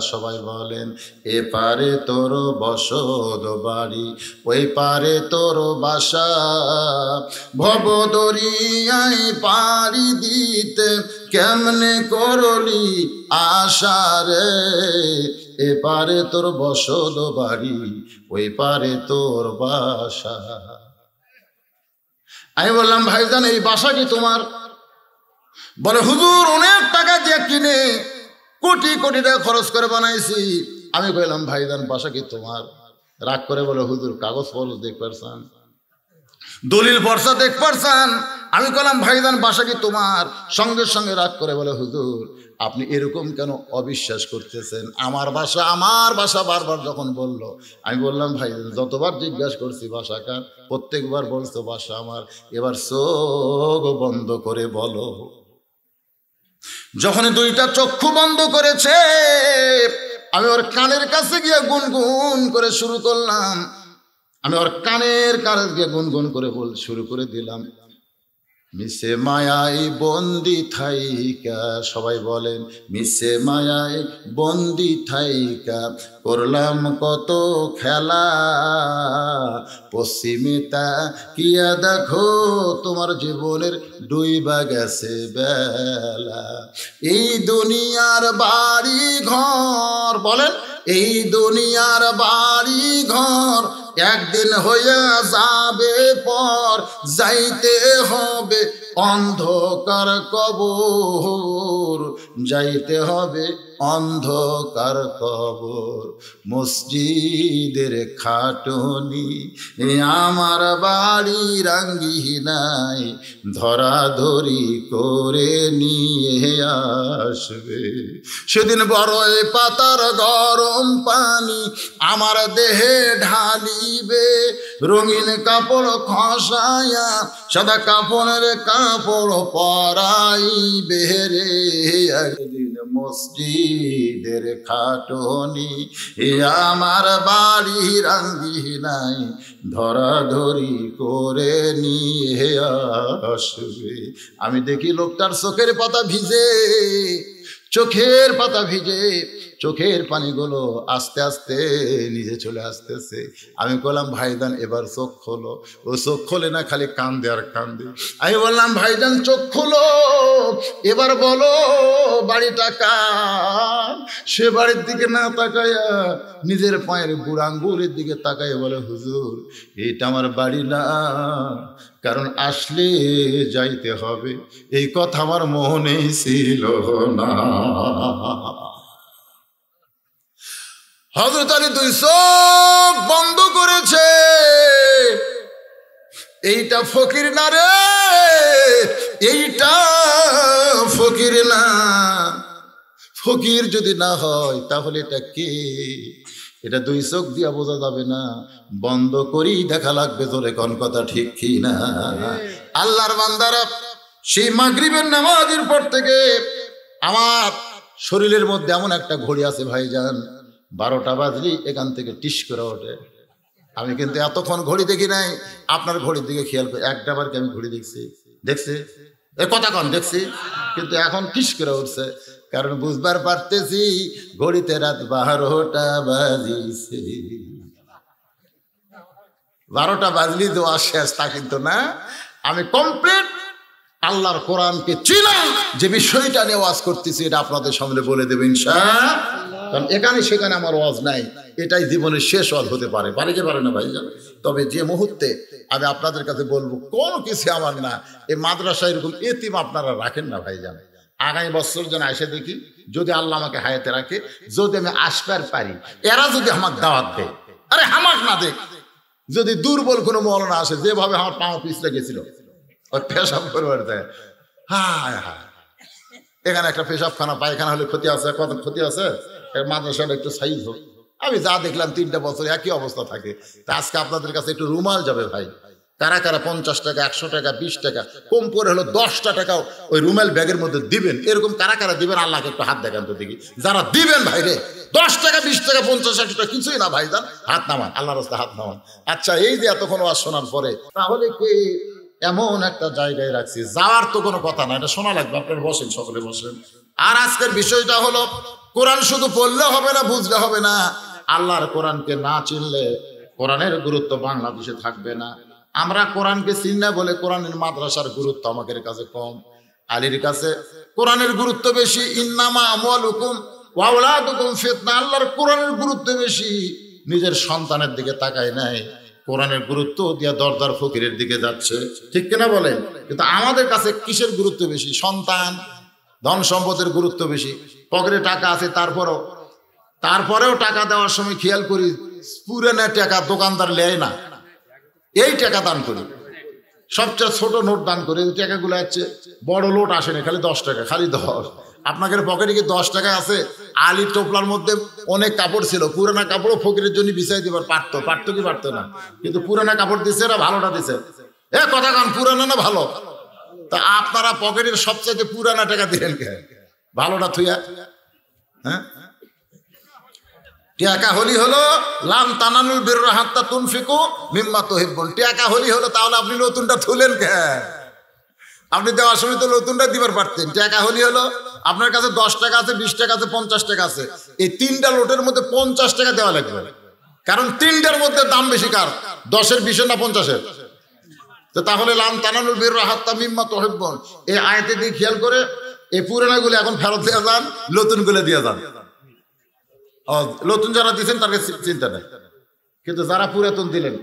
সবাই বলেন, এ পারে তোর বসদ বাড়ি, ওই পারে তোর বাসা। ভবদরিয়ায় পাড়ি দিতে কেমনে করলি আশা রে? এ পারে তোর বসদ বাড়ি, ওই পারে তোর বাসা। আমি বললাম, ভাইজান, এই বাসা কি তোমার? বলে, হুজুর, অনেক টাকা দিয়ে কিনে কোটি কোটি টাকা খরচ করে বানাইছি। আমি কইলাম ভাইজান বাসা কি তোমার? রাগ করে বলে, হুজুর, কাগজ ফলস দেখ পারছান, দলিল বর্ষা দেখ পারছান। আমি কলাম ভাইজান বাসা কি তোমার? সঙ্গে সঙ্গে রাগ করে বলে, হুজুর, আপনি এরকম কেন অবিশ্বাস করতেছেন? আমার বাসা আমার বাসা বারবার যখন বলল, আমি বললাম, ভাই যতবার জিজ্ঞাসা করছি, বাসা কার? প্রত্যেকবার বলছো, বাসা আমার। এবার চোখ বন্ধ করে বলো। যখন দুইটা চক্ষু বন্ধ করেছে, আমি ওর কানের কাছে গিয়ে গুনগুন করে শুরু করলাম। আমি ওর কানের কাছে গিয়ে গুনগুন করে বল শুরু করে দিলাম। মিশে মায়াই বন্দি থাইকা, সবাই বলেন, মিশে মায়াই বন্দি থাইকা, করলাম কত খেলা। পশ্চিমিতা কিয়া দেখো, তোমার জীবনের ডুইবা গেছে বেলা। এই দুনিয়ার বাড়ি ঘর বলেন, এই দুনিয়ার বাড়ি ঘর একদিন হইয়া যাবে পর যাইতে হবে। অন্ধকার কবর, যাইতে হবে অন্ধকার কবর। মসজিদের খাটনি, এ আমার বাড়ি রাঙ্গি নাই ধরাধরি করে নিয়ে আসবে। সেদিন বড়ই পাতার গরম পানি আমার দেহে ঢালিবে, রঙিন কাপড় খসায়া, সাদা কাপড়ের কাপড় পরাইবে রে মসজিদের খাটনি। এ আমার বাড়ি রাঙ্গি নাই, ধরাধরি করে নিয়ে আসবে। আমি দেখি লোকটার চোখের পাতা ভিজে, চোখের পাতা ভিজে চোখের পানিগুলো আস্তে আস্তে নিজে চলে আসতেছে। আমি বললাম, ভাইজান, এবার চোখ খোলো। ও চোখ খোলে না, খালি কান্দে আর কান্দে। আমি বললাম, ভাইজান, চোখ খোলো। এবার বলো, বাড়িটা কার? সে বাড়ির দিকে না তাকায়া নিজের পায়ের বুড়াঙ্গুরের দিকে তাকায় বলে, হুজুর এটা আমার বাড়ি না। কারণ আসলে যাইতে হবে। এই কথা আমার মনে ছিল না। হজরত আলী দুই চোখ বন্ধ করেছে। এইটা ফকির না রে, এইটা ফকির না। ফকির যদি না হয়, তাহলে এটা কে? এটা দুই চোখ দিয়া বোঝা যাবে না। বন্ধ করেই দেখা লাগবে, তোর কোন কথা ঠিক কি না? আল্লাহর বান্দারা সেই মাগরিবের নামাজের পর থেকে আমার শরীরের মধ্যে এমন একটা ঘড়ি আছে ভাই ভাইজান। বারোটা বাজলি, এখান থেকে টিস করে ওঠে। আমি কিন্তু এতক্ষণ ঘড়ি দেখি নাই, আপনার ঘড়ির দিকে খেয়াল করে, একটা বারকে আমি ঘড়ি দেখছি? দেখছি? এ কথা কন, দেখছি। কিন্তু এখন টিস করে উঠছে, কারণ বুঝবার পারতেছি, ঘড়িতে রাত বারোটা বাজিছে। বারোটা বাজলি দেওয়া শেষ, তা কিন্তু না। আমি কমপ্লিট আল্লাহর কোরআনকে চিনা, যে বিষয়টা নিয়ে ওয়াজ করতেছি, এটা আপনাদের সামনে বলে দেবেন ইনশাআল্লাহ। কারণ এখানে সেখানে আমার ওয়াজ নাই। এটাই জীবনের শেষ ওয়াজ হতে পারে। পারে কি পারে না ভাই? তবে যে মুহূর্তে আমি আপনাদের কাছে বলব, কোনো কিছু আমার না। এই মাদ্রাসা এরকম এতিম আপনারা রাখেন না ভাই জান। আগামী বছর যেন এসে দেখি, যদি আল্লাহ আমাকে হায়াতে রাখে, যদি আমি আসবার পারি, এরা যদি আমার দাওয়াত দেয়, আরে হামাক না দেখ। যদি দুর্বল কোনো মৌলানা আসে, যেভাবে আমার পাও পিছলে গেছিল, ওই পেশাব করবার হায় হায়। এখানে একটা পেশাবখানা, পায়খানা হলে ক্ষতি আছে কত ক্ষতি আছে? মাদ্রাসাটা একটু সাইজ হোক। আমি যা দেখলাম তিনটা বছর একই অবস্থা থাকে। তা আজকে আপনাদের কাছে একটু রুমাল যাবে ভাই। কারা কারা পঞ্চাশ টাকা, একশো টাকা, বিশ টাকা, কম করে হলো দশটা টাকা ওই রুমাল ব্যাগের মধ্যে দিবেন। এরকম কারা কারা দিবেন? আল্লাহকে একটু হাত দেখান তো দেখি। যারা দিবেন ভাই রে, দশ টাকা, বিশ টাকা, পঞ্চাশ একশো টাকা কিছুই না ভাই যান হাত নামান আল্লাহ রাস্তা হাত নামান। আচ্ছা এই যে এতক্ষণ ওয়াজ শোনার পরে, তাহলে কি এমন একটা জায়গায় রাখছি? যাওয়ার তো কোনো কথা না, এটা শোনা লাগবে। আপনারা বসেন, সকলে বসেন। আর আজকের বিষয়টা হলো, কোরআন শুধু পড়লে হবে না, বুঝলে হবে না। আল্লাহর কোরআনকে না চিনলে কোরআনের গুরুত্ব বাংলাদেশে থাকবে না। আমরা কোরআনকে চিনি না বলে কোরআনের মাদ্রাসার গুরুত্ব আমাদের কাছে কম। আলীর কাছে কোরআনের গুরুত্ব বেশি, ইন্নামা আমল হুকুম ওয়াউলাদ হুকুম ফিতনা। আল্লাহর কোরআনের গুরুত্ব বেশি, নিজের সন্তানের দিকে তাকায় নাই। কোরআনের গুরুত্ব দিয়া দরদার ফকিরের দিকে যাচ্ছে। ঠিক কিনা বলেন? কিন্তু আমাদের কাছে কিসের গুরুত্ব বেশি? সন্তান ধন সম্পদের গুরুত্ব বেশি। পকেটে টাকা আছে, তারপরও তারপরেও টাকা দেওয়ার সময় খেয়াল করি পুরানা টাকা, দোকানদার লেয় না। এই টাকা দান করি। সবচেয়ে ছোট নোট দান করে এই টাকাগুলো হচ্ছে বড় লোট আসেনি, খালি দশ টাকা, খালি দশ। আপনাদের পকেটে কি দশ টাকা আছে? আলির টোপলার মধ্যে অনেক কাপড় ছিল, পুরানা কাপড়ও ফকিরের জন্য বিছাই দিবার পারতো পারতো কি পারতো না? কিন্তু পুরানা কাপড় দিছে না ভালোটা দিছে। এ, কথা কান, পুরানা না ভালো? তা আপনারা পকেটের সবচেয়ে পুরানা টাকা দিলেন কে? ভালোটা থুইয়া। হ্যাঁ? টিয়াকা হলি হলো, লাম তানানুল বীর হাত্তা তুনফিকু মিম্মা তোহিব্বুন। টিয়াকা হলি হলো, তাহলে আপনি নতুনটা থুলেন কে? আপনি দেওয়ার সময় তো নতুনটা দিবার পারতেন। টাকা হলি হলো, আপনার কাছে দশ টাকা আছে, বিশ টাকা আছে, পঞ্চাশ টাকা আছে। এই তিনটা লোটের মধ্যে পঞ্চাশ টাকা দেওয়া লাগবে। কারণ তিনটার মধ্যে দাম বেশি কার? দশের, বিশের না পঞ্চাশের? তো তাহলে লাম তানানুল বীর হাত্তা মিম্মা তোহিব্বুন। এই আয়তে দিয়ে খেয়াল করে, এই পুরানাগুলো এখন ফেরত দেওয়া যান, নতুনগুলো দিয়ে যান। নতুন যারা দিচ্ছেন তাদের চিন্তা নেই। কিন্তু যারা পুরাতন দিলেন।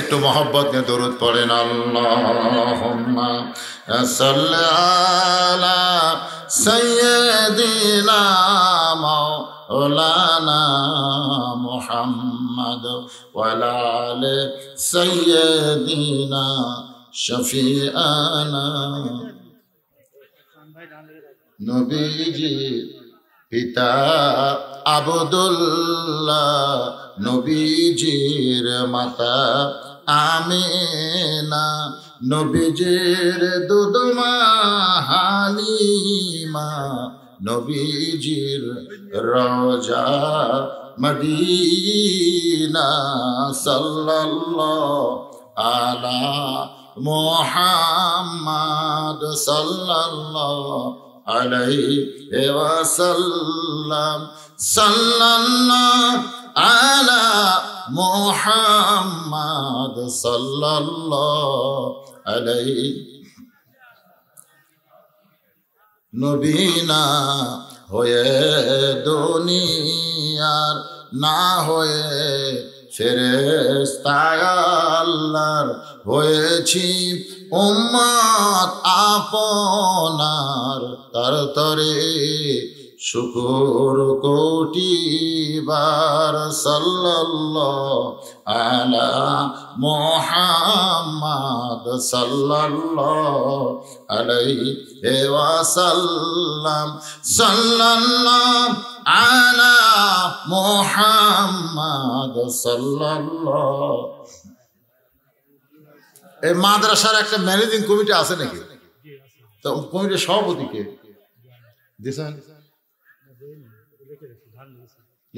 একটু মহব্বত নিয়ে দরুদ পড়েন, আল্লাহুম্মা সাল্লি ওয়া আলা আলি সাইয়্যিদিনা শফিআনা। নবীজি পিতা আবদুল্লাহ নবীজির মাতা আমেনা। নবীজির দুদমা হালিমা নবীজির রজা মদিনা সাল্লাল্লাহ আলা মোহাম্মদ সাল্লাল্লাহ আলাইহি ওয়া সাল্লাম সাল্লাল্লাহ আলা মোহাম্মদ সাল্লাল্লাহ আলাইহি নবীনা হয়ে দুনিয়ার না হয়ে আল্লাহর হয়েছি। উম্মত আপনার তার তরে শুকুর কোটি বার সাল্লাল্লাহ আলা মোহাম্মদ সাল্লাল্লাহ আলাইহি ওয়াসাল্লাম সাল্লাল্লাহ আলা মোহাম্মদ সাল্লাল্লাহ। এই মাদ্রাসার একটা ম্যানেজিং কমিটি আছে নাকি? তো কমিটির সভাপতি কে?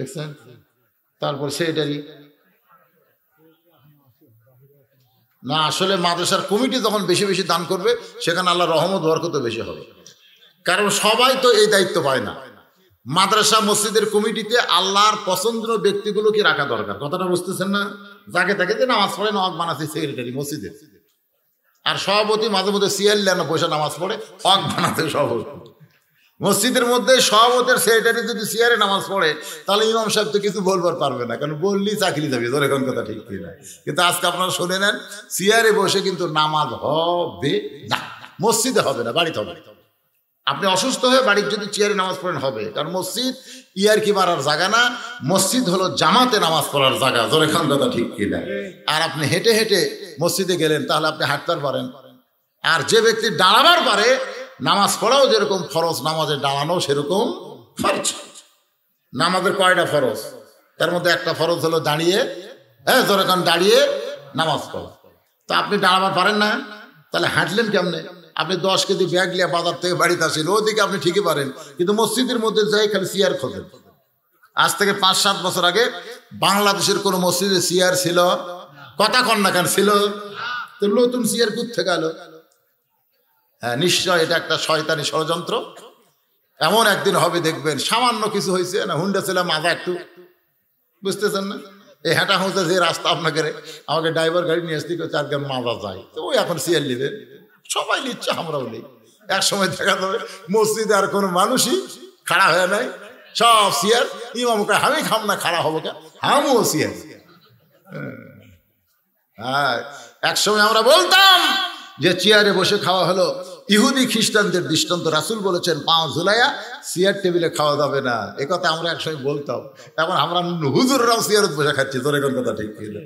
দিয়েছেন লিখছেন তারপর সেটারই না, আসলে মাদ্রাসার কমিটি যখন বেশি বেশি দান করবে, সেখানে আল্লাহ রহমত বরকত বেশি হবে। কারণ সবাই তো এই দায়িত্ব পায় না। মাদ্রাসা, মসজিদের কমিটিতে আল্লাহর পছন্দের ব্যক্তিগুলোকে রাখা দরকার। কথাটা বুঝতেছেন না? যাকে তাকে যে নামাজ পড়ে নক বানাচ্ছে সেক্রেটারি মসজিদের আর সভাপতি মাঝে মধ্যে লেন পয়সা নামাজ পড়ে অক বানাতে সভাপতি। মসজিদের মধ্যে সভাপতির সেক্রেটারি যদি সিয়ারে নামাজ পড়ে, তাহলে ইমাম সাহেব তো কিছু বলবার পারবে না, কারণ বললেই চাকরি যাবে তোর এখন কথা ঠিক না কিন্তু আজকে আপনারা শুনে নেন, সিয়ারে বসে কিন্তু নামাজ হবে না, মসজিদে হবে না, বাড়িতে হবে। আপনি অসুস্থ হয়ে বাড়ির যদি চেয়ারে নামাজ পড়েন, হবে। কারণ মসজিদ, ইয়ার কি মারার জায়গা না? মসজিদ হলো জামাতে নামাজ পড়ার জায়গা জোরে খান কথা ঠিক কিনা। আর আপনি হেঁটে হেঁটে মসজিদে গেলেন, তাহলে আপনি হাঁটতে পারেন। আর যে ব্যক্তি দাঁড়াবার পারে নামাজ পড়াও যেরকম ফরজ, নামাজে দাঁড়ানো সেরকম ফরজ। নামাজের কয়টা ফরজ? তার মধ্যে একটা ফরজ হলো দাঁড়িয়ে হ্যাঁ যখন দাঁড়িয়ে নামাজ পড়া। তা আপনি দাঁড়াবার পারেন না, তাহলে হাঁটলেন কেমনে? আপনি দশ কেজি ব্যাগ নিয়ে বাজার থেকে বাড়িতে আসেন, ওদিকে আপনি ঠিকই পারেন, কিন্তু মসজিদের মধ্যে যাই খালি সিয়ার খোঁজেন। আজ থেকে পাঁচ, সাত বছর আগে বাংলাদেশের কোনো মসজিদে সিয়ার ছিল, কথা কন্যা কেন, ছিল? তো নতুন সিয়ার কুত থেকে গেল হ্যাঁ নিশ্চয় এটা একটা শয়তানি ষড়যন্ত্র। এমন একদিন হবে, দেখবেন, সামান্য কিছু হয়েছে, না, হুন্ডা ছিল মাথা একটু, বুঝতেছেন না? এই হাঁটা হুঁচা যে রাস্তা আপনাকে আমাকে ড্রাইভার গাড়ি নিয়ে আসতে চার গ্রাম মাজা যায়। তো ওই এখন সিয়ার নিবে। সবাই নিচ্ছে, আমরাও নেই। এক সময় দেখা যাবে, মসজিদে আর কোনো মানুষই খাড়া হয়ে নাই। সব সিয়ার ইমামকে আমি খাম না, খাড়া হব কে আমিও সিয়ার হ্যাঁ এক সময় আমরা বলতাম যে, চেয়ারে বসে খাওয়া হলো। ইহুদি খ্রিস্টানদের দৃষ্টান্ত। রাসুল বলেছেন পাঁচ ঝুলাইয়া চেয়ার টেবিলে খাওয়া যাবে না। এ কথা আমরা একসময় বলতাম। এখন আমরা হুজুররাও চেয়ারত বসে খাচ্ছি, তোর এখন কথা ঠিক ছিল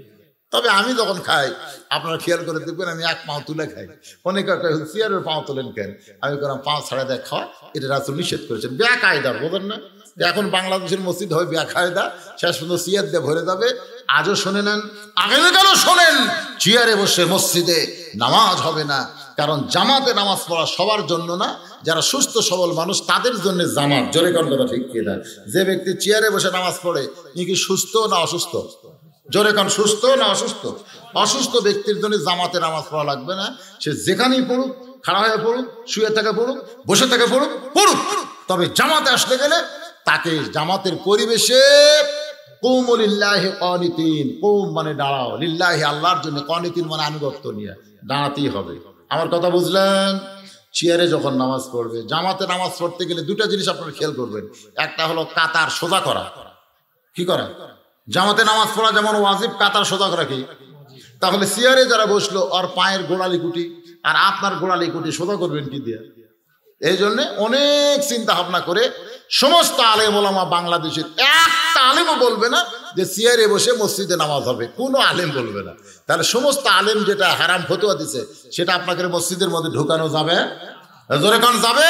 তবে আমি যখন খাই, আপনারা খেয়াল করে দেখবেন, আমি এক পাও তুলে খাই। অনেকে চেয়ারের পাও তোলেন কেন? আমি করলাম পাঁচ ছাড়া দেখ খাওয়া, এটা রাসুল নিষেধ করেছেন। ব্যাক আয়দার বোঝেন না? এখন বাংলাদেশের মসজিদ হয় ব্যাখায়দা শেষ পর্যন্ত সিয়ার দিয়ে ভরে যাবে। আজও শোনে নেন আগামীকালও শোনেন, চেয়ারে বসে মসজিদে নামাজ হবে না। কারণ জামাতে নামাজ পড়া সবার জন্য না, যারা সুস্থ, সবল মানুষ তাদের জন্য জামাত। জোরে কথা ঠিক কিনা? যে ব্যক্তি চেয়ারে বসে নামাজ পড়ে নি কি সুস্থ না অসুস্থ? জোরে কান সুস্থ না অসুস্থ? অসুস্থ ব্যক্তির জন্য জামাতে নামাজ পড়া লাগবে না। সে যেখানেই পড়ুক, খাড়া হয়ে পড়ুক, শুয়ে থেকে পড়ুক, বসে থেকে পড়ুক পড়ুক। তবে জামাতে আসতে গেলে তাকে জামাতের পরিবেশে কৌমলিল্লাহে কনিতিন কৌম মানে দাঁড়াও, লিল্লাহি আল্লাহর জন্য কনিতিন মানে আনুগত্য নিয়ে। দাঁড়াতেই হবে। আমার কথা বুঝলেন? চেয়ারে যখন নামাজ পড়বে, জামাতে নামাজ পড়তে গেলে দুটা জিনিস আপনারা খেয়াল করবেন। একটা হলো কাতার সোজা করা। কি করা? জামাতে নামাজ পড়া যেমন ওয়াজিব, কাতার সোজা করা কি? তাহলে চেয়ারে যারা বসল আর পায়ের গোড়ালি কুটি, আর আপনার গোড়ালি কুটি সোজা করবেন কি দিয়ে? এই জন্য অনেক চিন্তা ভাবনা করে সমস্ত আলেম ওলামা বাংলাদেশের একটা আলেমও বলবে না যে চেয়ারে বসে মসজিদে নামাজ হবে। কোনো আলেম বলবে না। তাহলে সমস্ত আলেম যেটা হারাম ফতুয়া দিছে, সেটা আপনাকে মসজিদের মধ্যে ঢোকানো যাবে? যাবে?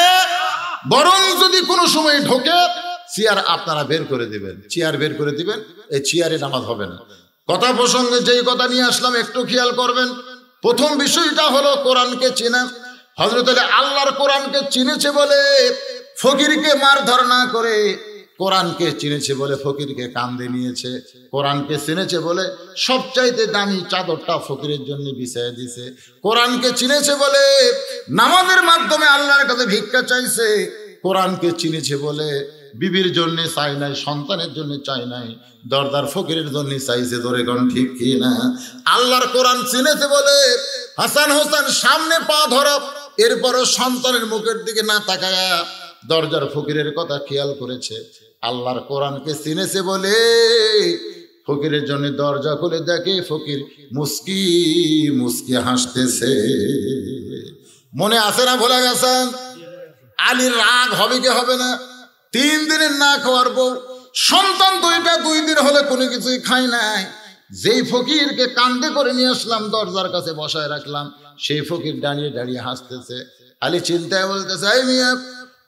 বরং যদি কোনো সময় ঢোকে, চেয়ার আপনারা বের করে দিবেন। চেয়ার বের করে দিবেন, এই চেয়ারে নামাজ হবে না। কথা প্রসঙ্গে যেই কথা নিয়ে আসলাম, একটু খেয়াল করবেন। প্রথম বিষয়টা হলো, কোরআনকে চেনা হজরত আল্লাহর কোরআনকে চিনেছে বলে, ফকিরকে মার ধর না করে কোরআনকে চিনেছে বলে, ফকিরকে কান্দে নিয়েছে। কোরআনকে চিনেছে বলে, সবচাইতে দামি চাদরটা ফকিরের জন্য বিছাই দিছে। কোরআনকে চিনেছে বলে, নামাজের মাধ্যমে আল্লাহর কাছে ভিক্ষা চাইছে। কোরআনকে চিনেছে বলে, বিবির জন্য চাই নাই, সন্তানের জন্য চাই নাই, দরদার ফকিরের জন্য চাইছে, ধরে গণ ঠিক কি না আল্লাহর কোরআন চিনেছে বলে, হাসান হোসেন সামনে পা ধরব এরপরও সন্তানের মুখের দিকে না তাকায়া দরজার ফকিরের কথা খেয়াল করেছে। আল্লাহর কোরআনকে চিনেছে বলে ফকিরের জন্য দরজা খুলে দেখে ফকির মুস্কি মুস্কি হাসতেছে। মনে আছে না ভোলা গেছেন আলীর রাগ হবে কি হবে না? তিন দিনের না খাওয়ার বউ, সন্তান দুইটা দুই দিন হলে কোনো কিছুই খাই নাই। যেই ফকিরকে কান্দে করে নিয়ে আসলাম, দরজার কাছে বসায় রাখলাম। সেই ফকির দাঁড়িয়ে দাঁড়িয়ে হাসতেছে। আলী চিন্তায় বলতেছে, এই মিয়া,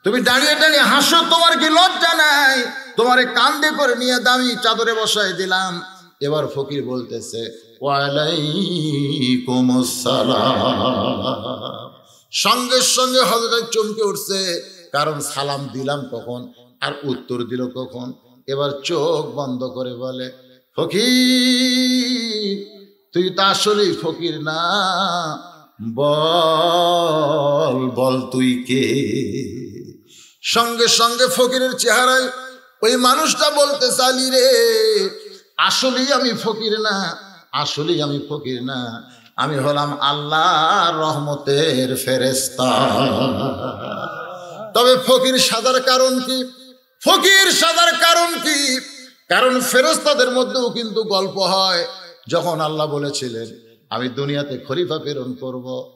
তুমি দাঁড়িয়ে দাঁড়িয়ে হাসো, তোমার কি লজ্জা নাই? তোমার কান্দে করে নিয়ে দামি চাদরে বসায় দিলাম। এবার ফকির বলতেছে সঙ্গে সঙ্গে হজরত চমকে উঠছে, কারণ সালাম দিলাম কখন আর উত্তর দিল কখন? এবার চোখ বন্ধ করে বলে, ফকির, তুই তো আসলেই ফকির না। বল বল তুই কে? সঙ্গে সঙ্গে ফকিরের চেহারায় ওই মানুষটা বলতে চালি রে, আসলেই আমি ফকির না, আসলেই আমি ফকির না, আমি হলাম আল্লাহ রহমতের ফেরেস্তা তবে ফকির সাদার কারণ কি? ফকির সাদার কারণ কি? কারণ ফেরেস্তাদের মধ্যেও কিন্তু গল্প হয়, যখন আল্লাহ বলেছিলেন আমি দুনিয়াতে খলিফা প্রেরণ করব।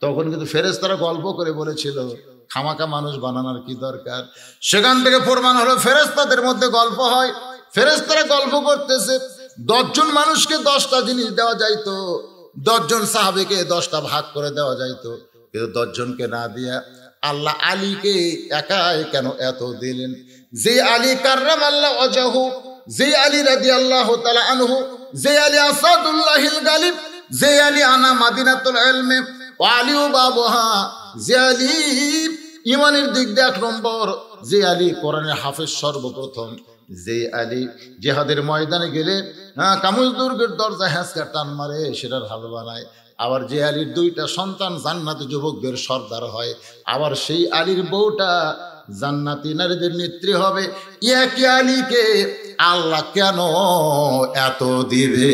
তখন কিন্তু ফেরেশতারা গল্প করে বলেছিল খামাকা মানুষ বানানোর কি দরকার? সেখান থেকে প্রমাণ হলো, ফেরেশতাদের মধ্যে গল্প হয়। ফেরেশতারা গল্প করতেছে, দশজন মানুষকে দশটা জিনিস দেওয়া যাইতো। দশজন সাহাবেকে দশটা ভাগ করে দেওয়া যাইতো। কিন্তু দশজনকে না দিয়া আল্লাহ আলীকে একাই কেন এত দিলেন? যে আলী কার্রাম আল্লাহ অজাহু যে আলী রাদি আল্লাহ তালা আনহু, যে আলী আসাদুল্লাহিল গালিব, যে আলী আনা মাদিনাতুল ইলমে, ও বাবহা, যে আলী ইমানের দিক দিয়ে এক নম্বর, যে আলী কোরআনের হাফেজ সর্বপ্রথম, যে আলী জেহাদের ময়দানে গেলে হ্যাঁ কামুজ দুর্গের দরজা হ্যাঁসকা টান মারে, সেটার হাল বানায়। আবার যে আলীর দুইটা সন্তান জান্নাতি যুবকদের সর্দার হয়, আবার সেই আলীর বউটা জান্নাতি নারীদের নেত্রী হবে। একই আলীকে আল্লাহ কেন এত দিবে?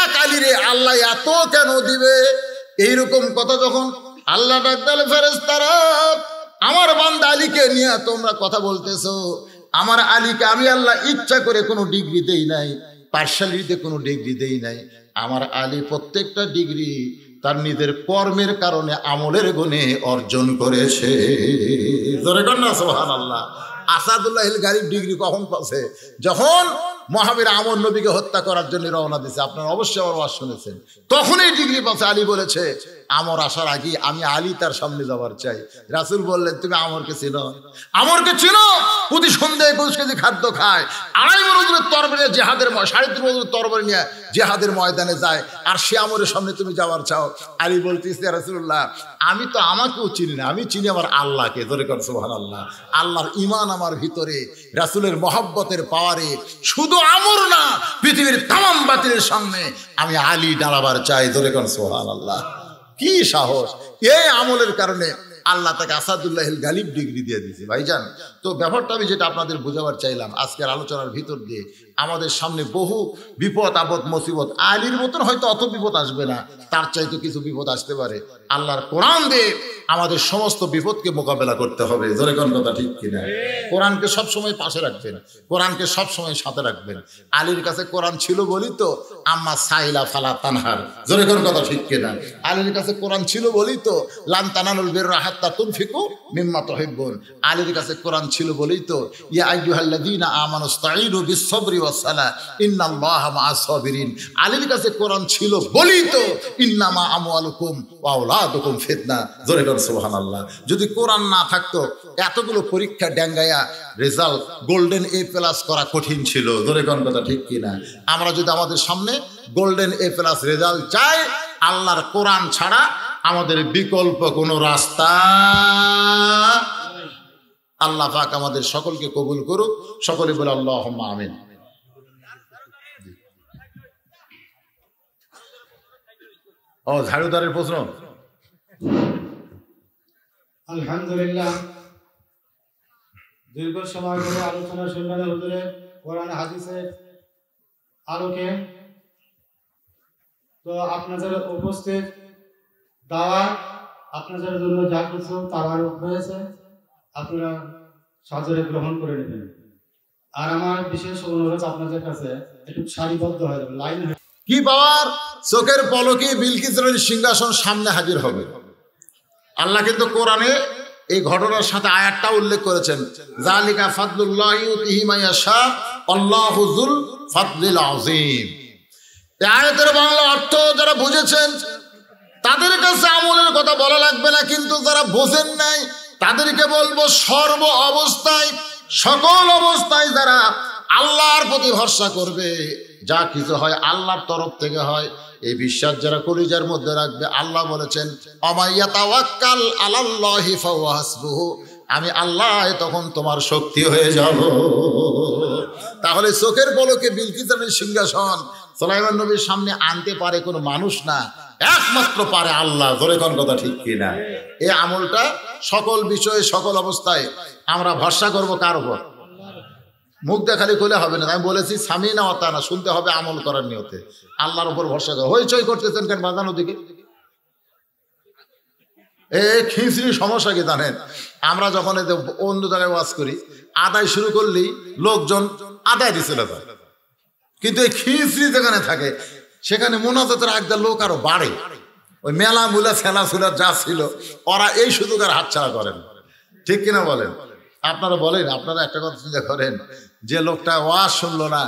এক আলীরে আল্লাহ এত কেন দিবে? এইরকম কথা যখন আল্লাহ ডাকদাল ফেরেস্তারা আমার বান্দা আলীকে নিয়ে তোমরা কথা বলতেছো। আমার আলীকে আমি আল্লাহ ইচ্ছা করে কোনো ডিগ্রি দেই নাই পার্সালিতে কোনো ডিগ্রি দেই নাই। আমার আলী প্রত্যেকটা ডিগ্রি তার নিজের কর্মের কারণে আমলের গুণে অর্জন করেছে। আসাদুল্লাহ গারিব ডিগ্রি কখন পাচ্ছে? যখন মহাবীর আমর নবীকে হত্যা করার জন্য রওনা দিয়েছে। আপনারা অবশ্যই আমার শুনেছেন। তখনই ডিগ্রি পাচ্ছে। আলী বলেছে আমর আসার আগে আমি আলী তার সামনে যাবার চাই। রাসুল বললেন, তুমি আমরকে চিনো? আমরকে চিনো? প্রতি সন্ধ্যায় একুশ কেজি খাদ্য খায়। আড়াই মজুরের তরবারি জেহাদের সাড়ে তিন মজুরের তরবারি নিয়ে জেহাদের ময়দানে যায়। আর সে আমরের সামনে তুমি যাওয়ার চাও? আলী বলতেছে রাসুল্লাহ আমি তো আমাকেও চিনি না। আমি চিনি আমার আল্লাহকে। ধরে কর সোহান আল্লাহ আল্লাহর ইমান আমার ভিতরে, রাসুলের মহব্বতের পাওয়ারে। শুধু আমর না, পৃথিবীর তাম বাতিলের সামনে আমি আলী দাঁড়াবার চাই। ধরে কর সোহান আল্লাহ কি সাহস? এই আমলের কারণে আল্লাহ তাকে আসাদুল্লাহ গালিব ডিগ্রি দিয়ে দিয়েছে। ভাইজান, তো ব্যাপারটা আমি যেটা আপনাদের বোঝাবার চাইলাম আজকের আলোচনার ভিতর দিয়ে, আমাদের সামনে বহু বিপদ, আপদ, মুসিবত, আলীর মতন হয়তো অত বিপদ আসবে না, তার চাইতে কিছু বিপদ আসতে পারে। আল্লাহর কোরআন দিয়ে আমাদের সমস্ত বিপদকে মোকাবেলা করতে হবে। ধরে কোন কথা ঠিক কিনা? কোরআনকে সবসময় পাশে রাখবেন, কোরআনকে সবসময় সাথে রাখবেন। আলীর কাছে কোরআন ছিল বলি তো, আম্মা সাইলা ফালা তানহার। জোরে কোন কথা ঠিক কিনা? আলীর কাছে কোরআন ছিল বলি তো, লান তানানুল বের হাত্তা তুম ফিকু মিম্মা আলীর কাছে কোরআন ছিল বলেই তো, ইয়া আইয়ুহাল্লাযীনা বিস-সাবরি ওয়াস-সালাহ ইন্নাল্লাহা মা'আস সাবিরিন। আলীর কাছে কোরআন ছিল বলেই তো, ইন্নামা আমওয়ালুকুম ওয়া আওলাদুকুম ফিতনা। জোরে কোন সুবহানাল্লাহ। যদি কোরআন না থাকতো, এতগুলো পরীক্ষা ড্যাঙ্গায়া রেজাল্ট গোল্ডেন এ প্লাস করা কঠিন ছিল। জোরে কোন কথা ঠিক কিনা? আমরা যদি আমাদের সামনে গোল্ডেন এ প্লাস রেজাল্ট চাই, আল্লাহর কোরআন ছাড়া আমাদের বিকল্প কোনো রাস্তা আল্লাহ পাক আমাদের সকলকে কবুল করুক। সকলে বলে আল্লাহ আমিন। ও, ঝাড়ুদারের প্রশ্ন? আলহামদুলিল্লাহ। দীর্ঘ সময় ধরে আলোচনা শুনলেন হুজুরে কোরআন হাদিসের আলোকে তো আপনাদের উপস্থিত আপনাদের জন্য যা কিছু হয়েছে আপনারা সাজরে গ্রহণ করে নেবেন। আর আমার বিশেষ অনুরোধ আপনাদের কাছে, একটু সারিবদ্ধ হয়ে যাবে, লাইন কি পাওয়ার চোখের পলকে বিলকিসের সিংহাসন সামনে হাজির হবে? আল্লাহ কিন্তু কোরআনে এই ঘটনার সাথে আয়াতটা উল্লেখ করেছেন। জালিকা ফাদলুল্লাহ ইউতিহি মাইয়াশা আল্লাহুজুল ফাদলিল এই আয়াতের বাংলা অর্থ যারা বুঝেছেন তাদের কাছে আমলের কথা বলা লাগবে না, কিন্তু যারা বোঝেন নাই, তাদেরকে বলব সর্ব অবস্থায়, সকল অবস্থায় যারা আল্লাহর প্রতি ভরসা করবে, যা কিছু হয় আল্লাহর তরফ থেকে হয়, এই বিশ্বাস যারা কলিজার মধ্যে রাখবে, আল্লাহ বলেছেন আমি আল্লাহ তখন তোমার শক্তি হয়ে যাব। তাহলে চোখের পলকে বিলকিসের সিংহাসন, সোলাইমান নবীর সামনে আনতে পারে কোনো মানুষ না। একমাত্র পারে আল্লাহ। ধরে কোন কথা ঠিক কিনা? এই আমলটা সকল বিষয়ে, সকল অবস্থায় আমরা ভরসা করব কার উপর? মুখ দেখালি করলে হবে না। আমি বলেছি, স্বামী না, অতা না, শুনতে হবে, আমল করার নিয়তে। আল্লাহর উপর ভরসা করে। হইচই করতেছেন কেন বাজানো দিকে এ খিচড়ি সমস্যা কি জানেন? আমরা যখন এতে অন্য জায়গায় ওয়াজ করি, আদায় শুরু করলেই লোকজন আদায় দিছিল কিন্তু এই খিচড়ি যেখানে থাকে সেখানে মোনাজাতের আগদা লোক আরও বাড়ে। ওই মেলা মুলা ছুলা যা ছিল, ওরা এই সুযোগ আর হাতছাড়া করেন। ঠিক কিনা বলেন? আপনারা বলেন, আপনারা একটা কথা চিন্তা করেন, যে লোকটা ওয়াজ শুনলো না,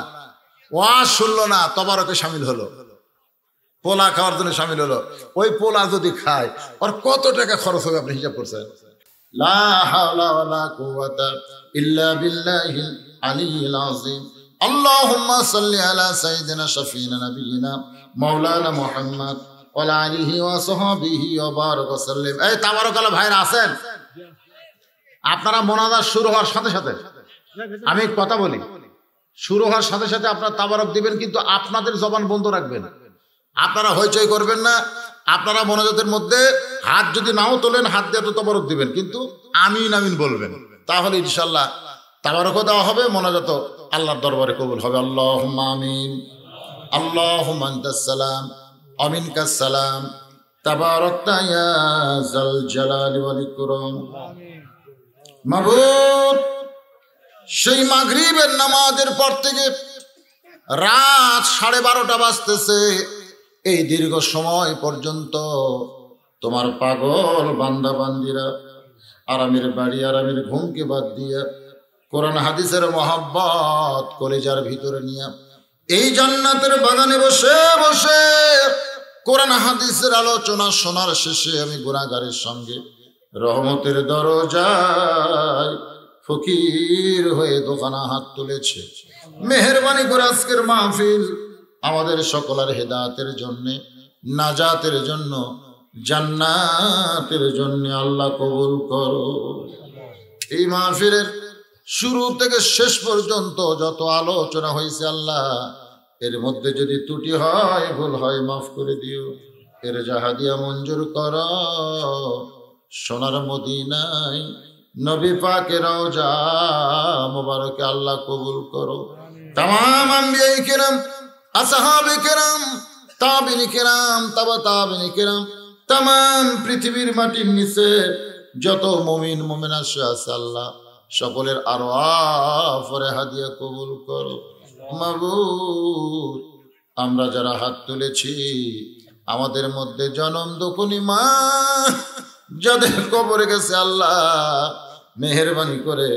ওয়াজ শুনলো না, তবারকে সামিল হলো। পোলা খাওয়ার জন্য সামিল হলো। ওই পোলা যদি খায়, ওর কত টাকা খরচ হবে আপনি হিসাব করছেন? লা হাওলা ওয়ালা কুওয়াতা ইল্লা বিল্লাহিল আলিয়্যিল আযীম। ওয়া বারাক ওয়া সাল্লিম। এই ভাইরা আছেন? আপনারা মোনাজাত শুরু হওয়ার সাথে সাথে, আমি কথা বলি, শুরু হওয়ার সাথে সাথে আপনারা তাবারক দিবেন, কিন্তু আপনাদের জবান বন্ধ রাখবেন। আপনারা হইচই করবেন না, আপনারা মনোজাতের মধ্যে হাত যদি নাও তোলেন, হাত দিয়ে তো তবরক দিবেন, কিন্তু আমিন আমিন বলবেন। তাহলে ইনশাল্লাহ তাবারকও দেওয়া হবে, মনোজাত আল্লাহর দরবারে কবুল হবে। আল্লাহ আমিন। আল্লাহ সালাম আমিন কাসালাম সেই মাগরিবের নামাজের পর থেকে রাত সাড়ে বারোটা বাজতেছে। এই দীর্ঘ সময় পর্যন্ত তোমার পাগল বান্দা বান্দিরা আরামের বাড়ি, আরামের ঘুমকে বাদ দিয়া কোরআন হাদিসের মহাব্বত কলেজার ভিতরে নিয়ে এই জান্নাতের বাগানে বসে বসে কোরআন হাদিসের আলোচনা শোনার শেষে আমি গুণাগারের সঙ্গে রহমতের দরজায় ফকির হয়ে দোকানা হাত তুলেছে। মেহরবানি করে আজকের মাহফিল আমাদের সকলের হেদাতের জন্য, নাজাতের জন্য, জান্নাতের জন্য আল্লাহ কবুল করো। এই মাহফিলের শুরু থেকে শেষ পর্যন্ত যত আলোচনা হয়েছে আল্লাহ, এর মধ্যে যদি ত্রুটি হয়, ভুল হয়, মাফ করে দিও। এর জাহাদিয়া মঞ্জুর কর। সোনার মদিনায় নবী পাকেরাও যা মোবারকে আল্লাহ কবুল করো। তাম আম্বিয়াই কেরাম, আসহাবে কেরাম, তাবিনি কেরাম, তাবা তাবিনি কেরাম তাম পৃথিবীর মাটির নিচে যত মমিন মমিন আসে আল্লাহ। সকলের আরও আফরে হাদিয়া কবুল করো। মাবুদ, আমরা যারা হাত তুলেছি, আমাদের মধ্যে জনম দকুনি মা, যাদের কবরে গেছে আল্লাহ, মেহরবানি করে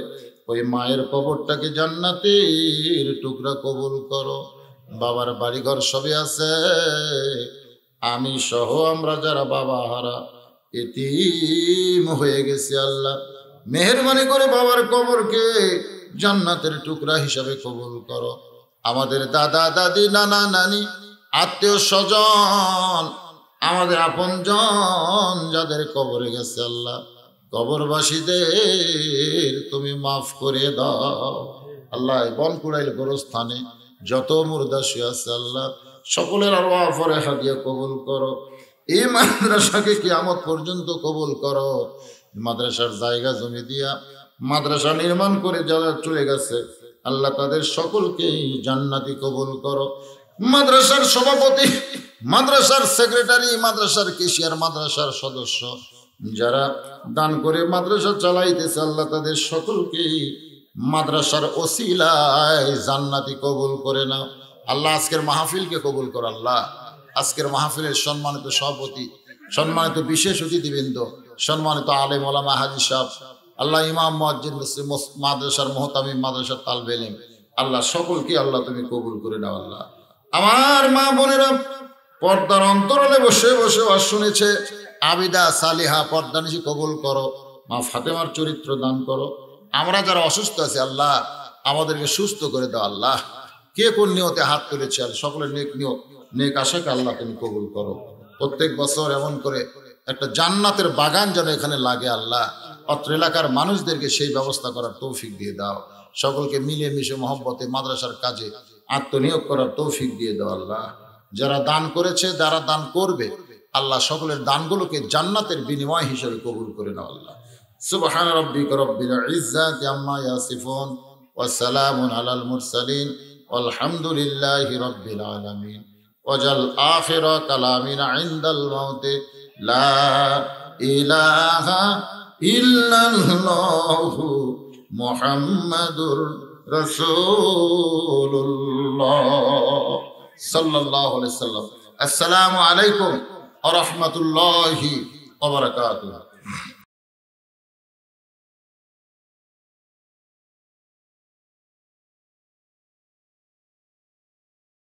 ওই মায়ের কবরটাকে জান্নাতের টুকরা কবুল করো। বাবার বাড়িঘর সবই আছে, আমি সহ আমরা যারা বাবা হারা এতিম হয়ে গেছি আল্লাহ। মেহরবানি করে বাবার কবরকে জান্নাতের টুকরা হিসাবে কবুল করো। আমাদের দাদা, দাদি, নানা, নানি, আত্মীয়, স্বজন, আমাদের আপনজন যাদের কবরে গেছে আল্লাহ, কবরবাসীদের তুমি মাফ করে দাও। আল্লাহ বন কুড়াইল গোরস্থানে যত মুর্দা শুয়ে আছে আল্লাহ, সকলের আরও আফরে হাদিয়া কবুল করো। এই মাদ্রাসাকে কিয়ামত পর্যন্ত কবুল করো। মাদ্রাসার জায়গা জমি দিয়া মাদ্রাসা নির্মাণ করে যারা চলে গেছে। আল্লাহ তাদের সকলকেই জান্নাতি কবুল করো। মাদ্রাসার সভাপতি, মাদ্রাসার সেক্রেটারি, মাদ্রাসার কেশিয়ার মাদ্রাসার সদস্য, যারা দান করে মাদ্রাসা চালাইতেছে, আল্লাহ তাদের সকলকেই মাদ্রাসার ওসিলায় জান্নাতি কবুল করে নাও। আল্লাহ আজকের মাহফিলকে কবুল কর, আল্লাহ। আজকের মাহফিলের সম্মানিত সভাপতি, সম্মানিত বিশেষ অতিথিবৃন্দ সম্মানিত আলেম ওলামা হাজি সাহ আল্লাহ ইমাম মসজিদ মাদ্রাসার মোহতামিম মাদ্রাসার তালবেলিম আল্লাহ সকলকে আল্লাহ তুমি কবুল করে নাও আল্লাহ। আমার মা বোনেরা, পর্দার অন্তরালে বসে বসে আর শুনেছে, আবিদা সালিহা, পর্দা নিশি কবুল করো, মা ফাতেমার চরিত্র দান করো। আমরা যারা অসুস্থ আছি আল্লাহ, আমাদেরকে সুস্থ করে দাও আল্লাহ। কে কোন নিয়তে হাত তুলেছে সকলের নেক নিয়ত, নেক আশাকে আল্লাহ তুমি কবুল করো। প্রত্যেক বছর এমন করে একটা জান্নাতের বাগান যেন এখানে লাগে আল্লাহ। অত্র এলাকার মানুষদেরকে সেই ব্যবস্থা করার তৌফিক দিয়ে দাও। সকলকে মিলে মিশে মহব্বতে মাদ্রাসার কাজে আত্মনিয়োগ করার তৌফিক দিয়ে দাও আল্লাহ। যারা দান করেছে, যারা দান করবে, আল্লাহ সকলের দানগুলোকে জান্নাতের বিনিময় হিসেবে কবুল করে নাও আল্লাহ। সুবহান রব্বিক রব্বিল ইজ্জাতি আম্মা ইয়াসিফুন, ওয়া সালামুন আলাল মুরসালিন আলহামদুলিল্লাহি রব্বিল আলামিন। ওয়াজাল আখিরা কালামিনা ইনদাল মাউতে লা ইলাহা ইল্লাল্লাহু মুহাম্মাদুর রাসূলুল্লাহ সাল্লাল্লাহু আসসালামু আলাইকুম ওয়া রাহমাতুল্লাহি